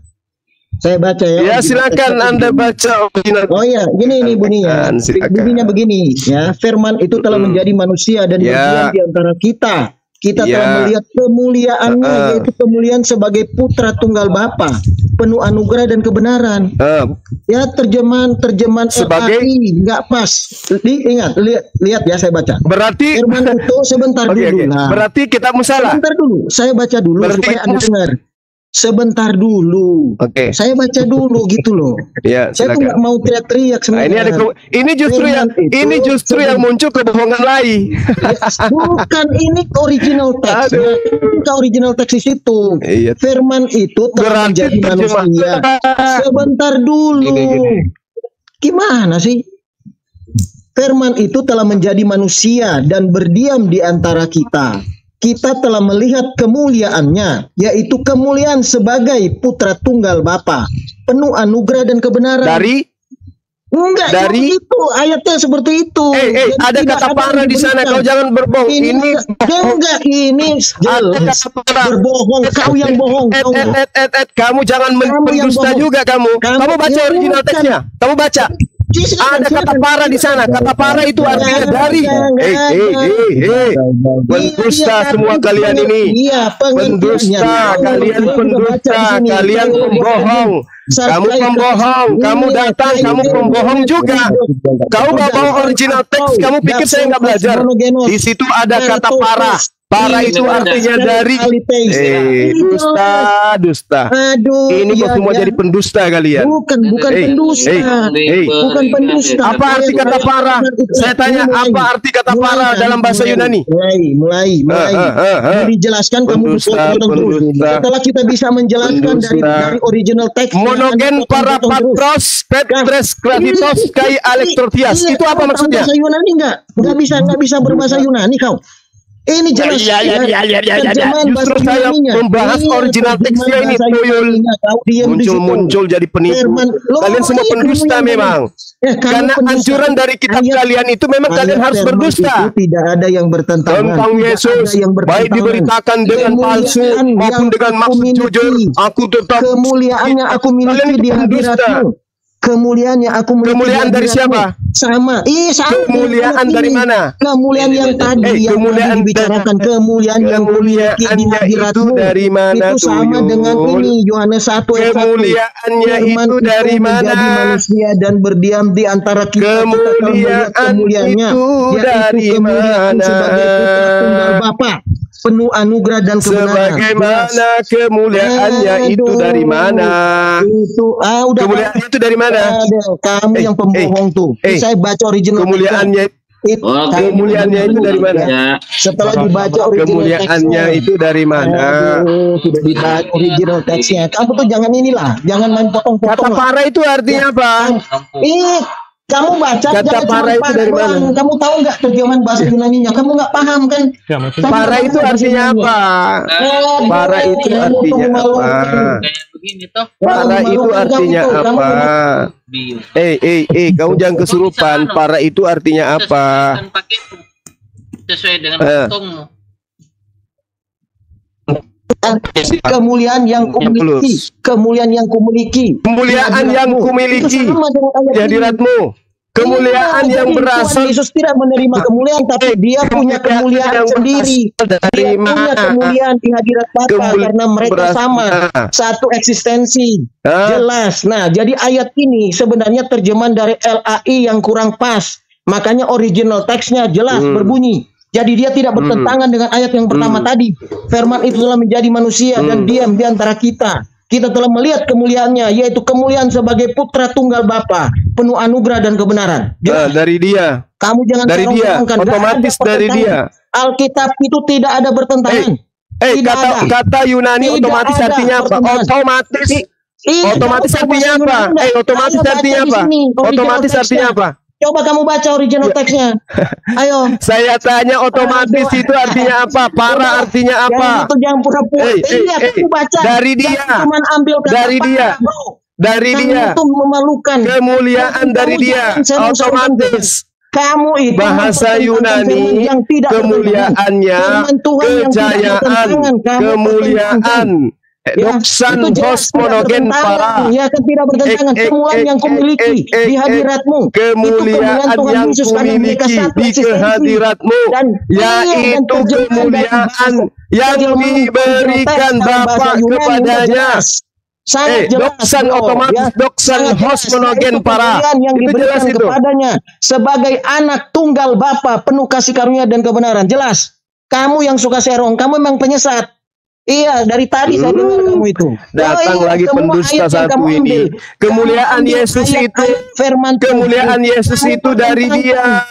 Saya baca ya. Ya silakan teksnya. Anda baca original. Oh iya, gini ini bunyinya. Silakan. Bunyinya begini ya. Firman itu telah Mm. menjadi manusia dan Ya. di antara kita. Kita Ya. telah melihat kemuliaannya Uh-uh. yaitu kemuliaan sebagai putra tunggal Bapa, penuh anugerah dan kebenaran. Eh, Ya terjemahan terjemahan Sebagai- nggak pas. Di, ingat lihat lihat ya saya baca. berarti Firman itu sebentar <laughs> Oke, dulu oke. lah. Berarti kita salah. Sebentar dulu, saya baca dulu Berarti supaya anda dengar. Sebentar dulu. Oke. Saya baca dulu gitu loh. <laughs> Ya, Saya tuh mau teriak-teriak Nah, ini ada ke- ini justru yang itu ini justru yang muncul kebohongan lain. Bukan ini original text. Ke original text di situ. Iya. Firman itu telah Berarti menjadi terjemah- manusia. Sebentar dulu. Gini, gini. Gimana sih? Firman itu telah menjadi manusia dan berdiam di antara kita. Kita telah melihat kemuliaannya, yaitu kemuliaan sebagai putra tunggal Bapa, penuh anugerah dan kebenaran. Dari Enggak, Dari- itu ayatnya seperti itu. Eh, eh, Jadi ada kata parah di sana. Kau jangan berbohong. Ini, Ini enggak, ini jelas berbohong. Kau yang bohong. Et, et, et, et, et. Kamu jangan Kamu mendusta bohong. juga kamu. Kamu- Kamu baca Ya, original teksnya. Kamu baca. Ada kata parah di sana. Kata parah itu artinya dari. Eh, eh, eh, eh. Pendusta semua kalian ini. Pendusta, kalian pendusta, kalian pembohong. Kamu pembohong, kamu datang, kamu pembohong juga. Kau nggak bawa original teks, kamu pikir saya nggak belajar. Di situ ada kata parah. Parah itu artinya dari. Eh, dusta, dusta. Aduh, Ini kok iya, semua iya. jadi pendusta kalian. Bukan, bukan Eh, pendusta. eh, eh. Bukan pendusta. Apa arti kata parah? Saya tanya, apa arti kata parah dalam bahasa Yunani? Mulai, mulai, mulai. Ah. Jadi dijelaskan kamu potong. Setelah kita bisa menjelaskan dari Pendusta. dari original teks. Monogen para patros petres kratitos kai elektrotias. Iya, Itu apa kamu maksudnya? Bahasa Yunani enggak? Enggak bisa enggak bisa berbahasa Yunani kau. Ini jelas. Ya, ya, ya, ya, ya, ya, ya. terjemahan Justru saya membahas Iya, original teksnya ini, tuyul. Muncul-muncul jadi penipu. Firman. Kalian semua pendusta memang. Eh, Karena pendusta. anjuran dari kitab Ayat- kalian itu memang kalian harus berdusta. tidak ada yang bertentangan. Tentang Yesus, yang baik diberitakan dengan palsu maupun dengan maksud jujur, aku tetap kemuliaan yang aku miliki di hadiratmu. Kemuliaan yang aku Kemuliaan dari siapa? Sama. Ih, sama. Kemuliaan Ini. dari mana? Kemuliaan yang tadi Eh, yang kemuliaan dibicarakan kemuliaan yang memiliki di hadiratmu. itu dari mana, Itu sama Tuyul? dengan ini Yohanes 1 ayat 1. Kemuliaannya Firman itu dari menjadi mana? manusia dan berdiam di antara kita. Kita Kemuliaan kemuliaannya, itu yaitu dari kemuliaan mana? sebagai putra tunggal Bapa penuh anugerah dan kebenaran. Sebagaimana kemuliaannya itu Aduh. dari mana? Itu ah udah Kemuliaannya itu dari mana? Kamu Eh, yang pembohong tuh. eh, Saya baca original Kemuliaannya itu, Oh, kemuliaannya itu dari mana? Ya. Setelah dibaca original Kemuliaannya teksnya. itu dari mana? Aduh, sudah dibaca original teksnya. Kamu tuh jangan inilah, jangan main potong-potong. Kata parah itu artinya apa? Ih, kamu baca Kata parah itu dari mana? Kamu tahu nggak terjemahan bahasa Yunaninya? Kamu nggak paham kan? Kamu Parah nggak itu artinya apa? Parah itu Kamu tuh artinya apa? Kayak begini toh. Parah itu artinya apa? Eh, eh, eh, kamu jangan kesurupan. Parah itu artinya apa? Sesuai dengan Eh. Kantongmu. kemuliaan yang kumiliki, kemuliaan yang kumiliki, Kemuliaan yang kumiliki hadiratmu. Kemuliaan Iya, yang berasal Tuhan Yesus tidak menerima kemuliaan, tapi dia punya kemuliaan yang sendiri. Dia punya kemuliaan di hadirat Bapa karena mereka sama, satu eksistensi. Hah? Jelas. Nah, jadi ayat ini sebenarnya terjemahan dari LAI yang kurang pas. Makanya original teksnya jelas Hmm. berbunyi. Jadi dia tidak bertentangan dengan ayat yang pertama Hmm. tadi. Firman itu telah menjadi manusia dan Hmm. diam di antara kita. Kita telah melihat kemuliaannya, yaitu kemuliaan sebagai putra tunggal Bapa, penuh anugerah dan kebenaran. Nah, Jelas. dari dia. Kamu jangan Dari dia. Otomatis dari dia. Alkitab itu tidak ada bertentangan. Eh, Tidak kata ada. kata Yunani Tidak otomatis artinya apa? Otomatis. Ih, Otomatis tahu artinya apa? Eh, otomatis artinya apa? Otomatis artinya apa? Coba kamu baca original teksnya. <laughs> Ayo. Saya tanya otomatis Aduh. itu artinya apa? Parah artinya apa? Yang itu jangan pura-pura. Eh, Iya, kamu baca. dari dia. Jangan cuman ambil kata Dari parah, dia. bro. Dari Kamu dia. itu memalukan. Kemuliaan Kamu dari dia. Otomatis. Kamu itu Bahasa Yunani, yang tidak kemuliaannya, Tuhan kejayaan, kemuliaan, pertentangkan. Ya, itu jelas tidak hosmonogen para. Ya kan tidak bertentangan. Eh, eh, Kemuliaan eh, yang eh, kumiliki eh, eh, di eh, hadiratmu. Itu Kemuliaan kemuliaan Tuhan yang Yesus kumiliki di kehadiratmu, Dan yaitu kemuliaan yang diberikan Bapa kepadanya. Sangat Eh, jelas, doksan bro, otomatis, ya. doksan hosmonogen Yaitu para. yang Itu diberikan jelas itu. kepadanya sebagai anak tunggal Bapa penuh kasih karunia dan kebenaran. Jelas. Kamu yang suka serong, kamu memang penyesat. Iya, dari tadi saya dengar kamu itu. Datang Oh iya, lagi pendusta satu ini. Kemuliaan Kamu Yesus itu firman kemuliaan Yesus itu dari dia.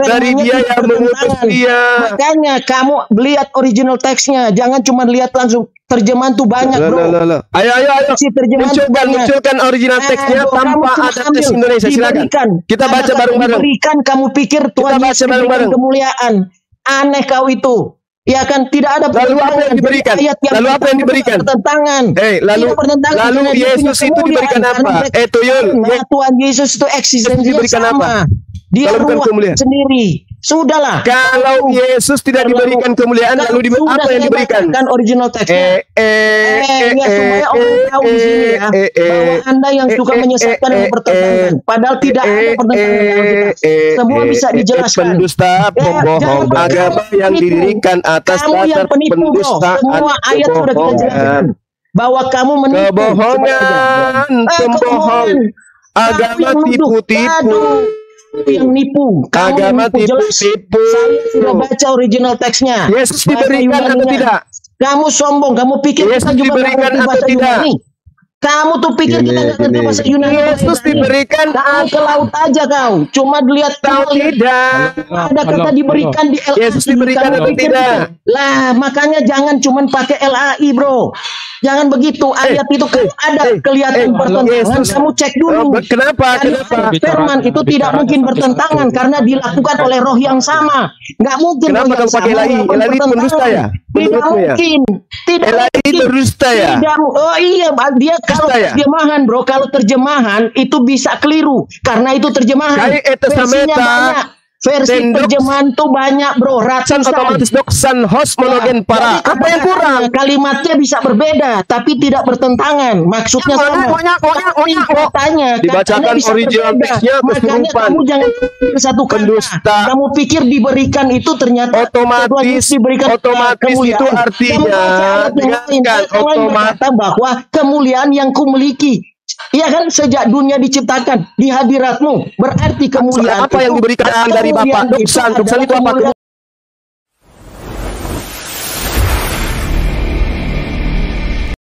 Dari dia yang mengutus dia. Makanya kamu lihat original teksnya, jangan cuma lihat langsung terjemahan tuh banyak, bro. loh, loh, loh. Ayo, ayo, ayo. Si terjemahan Munculkan, munculkan original teksnya Aduh, tanpa ada teks Indonesia. Silakan. Kita baca bareng-bareng. Diberikan kamu pikir Tuhan baca Yesus bareng-bareng. kemuliaan. Aneh kau itu. Ya kan tidak ada Lalu apa yang diberikan? Ayat yang Lalu apa yang diberikan? Pertentangan. Eh, lalu lalu Yesus itu diberikan apa? Eh, tuyul. Tuhan Yesus itu eksistensinya diberikan sama. apa? Dia Kalau bukan ruang kemuliaan. sendiri. Sudahlah. Kalau Yesus tidak diberikan kemuliaan, lalu di, apa yang diberikan? bacakan original teksnya. Eh, eh, Eh, ya supaya orang tahu di sini ya eh, eh, bahwa anda yang eh, suka eh, menyesatkan eh, dan eh, bertentangan. Padahal tidak ada eh, pertentangan dalam eh, Semua eh, bisa eh, dijelaskan. pendusta, Ya, pembohong, jangan agama yang didirikan atas dasar pendustaan, Semua ayat sudah kita jelaskan bahwa kamu menipu. Kebohongan, Eh, pembohong, agama tipu-tipu. Aduh, yang nipu. Kamu yang Agama nipu jelas. tipu-tipu. Saya sudah baca original teksnya. Yesus diberikan atau tidak? Kamu sombong, kamu pikir Yesus diberikan atau tidak? Yunani. Kamu tuh pikir Gini, kita nggak ngerti bahasa Yunani. Yesus diberikan Kamu ke laut aja kau. Cuma lihat Tahu tidak? Ada kata Halo, diberikan di LAI. Yesus diberikan atau tidak? Lah, makanya jangan cuman pakai LAI, bro. Jangan begitu. Ayat itu kalau ada kelihatan eh, pertentangan, Yesus. kamu cek dulu. Oh, kenapa? Karena Kenapa? firman itu tidak mungkin bertentangan karena dilakukan oleh roh yang sama. Nggak mungkin Kenapa kamu pakai LAI? LAI pendusta ya? Tidak ya? mungkin. Tidak LAI ya? Tidak, oh iya, dia kalau ya? terjemahan, bro, kalau terjemahan itu bisa keliru karena itu terjemahan. Sameta, banyak. Versi terjemahan tuh banyak, bro. San Ratusan. otomatis doksan host monogen para. Jadi Apa yang kurang? Kalimatnya bisa berbeda, tapi tidak bertentangan. Maksudnya Ya, sama. pokoknya, pokoknya, pokoknya, katanya, Dibacakan original teksnya Makanya kamu jangan satu kata. Pendusta. Kamu pikir diberikan itu ternyata Otomatis- diberikan otomatis kemuliaan. itu artinya, Kamu baca ayat yang lain. dengarkan, Ayat yang lain otomat- berkata bahwa kemuliaan yang kumiliki Iya kan sejak dunia diciptakan di hadiratmu berarti kemuliaan Apa yang diberikan dari Bapak? doksan adalah itu apa?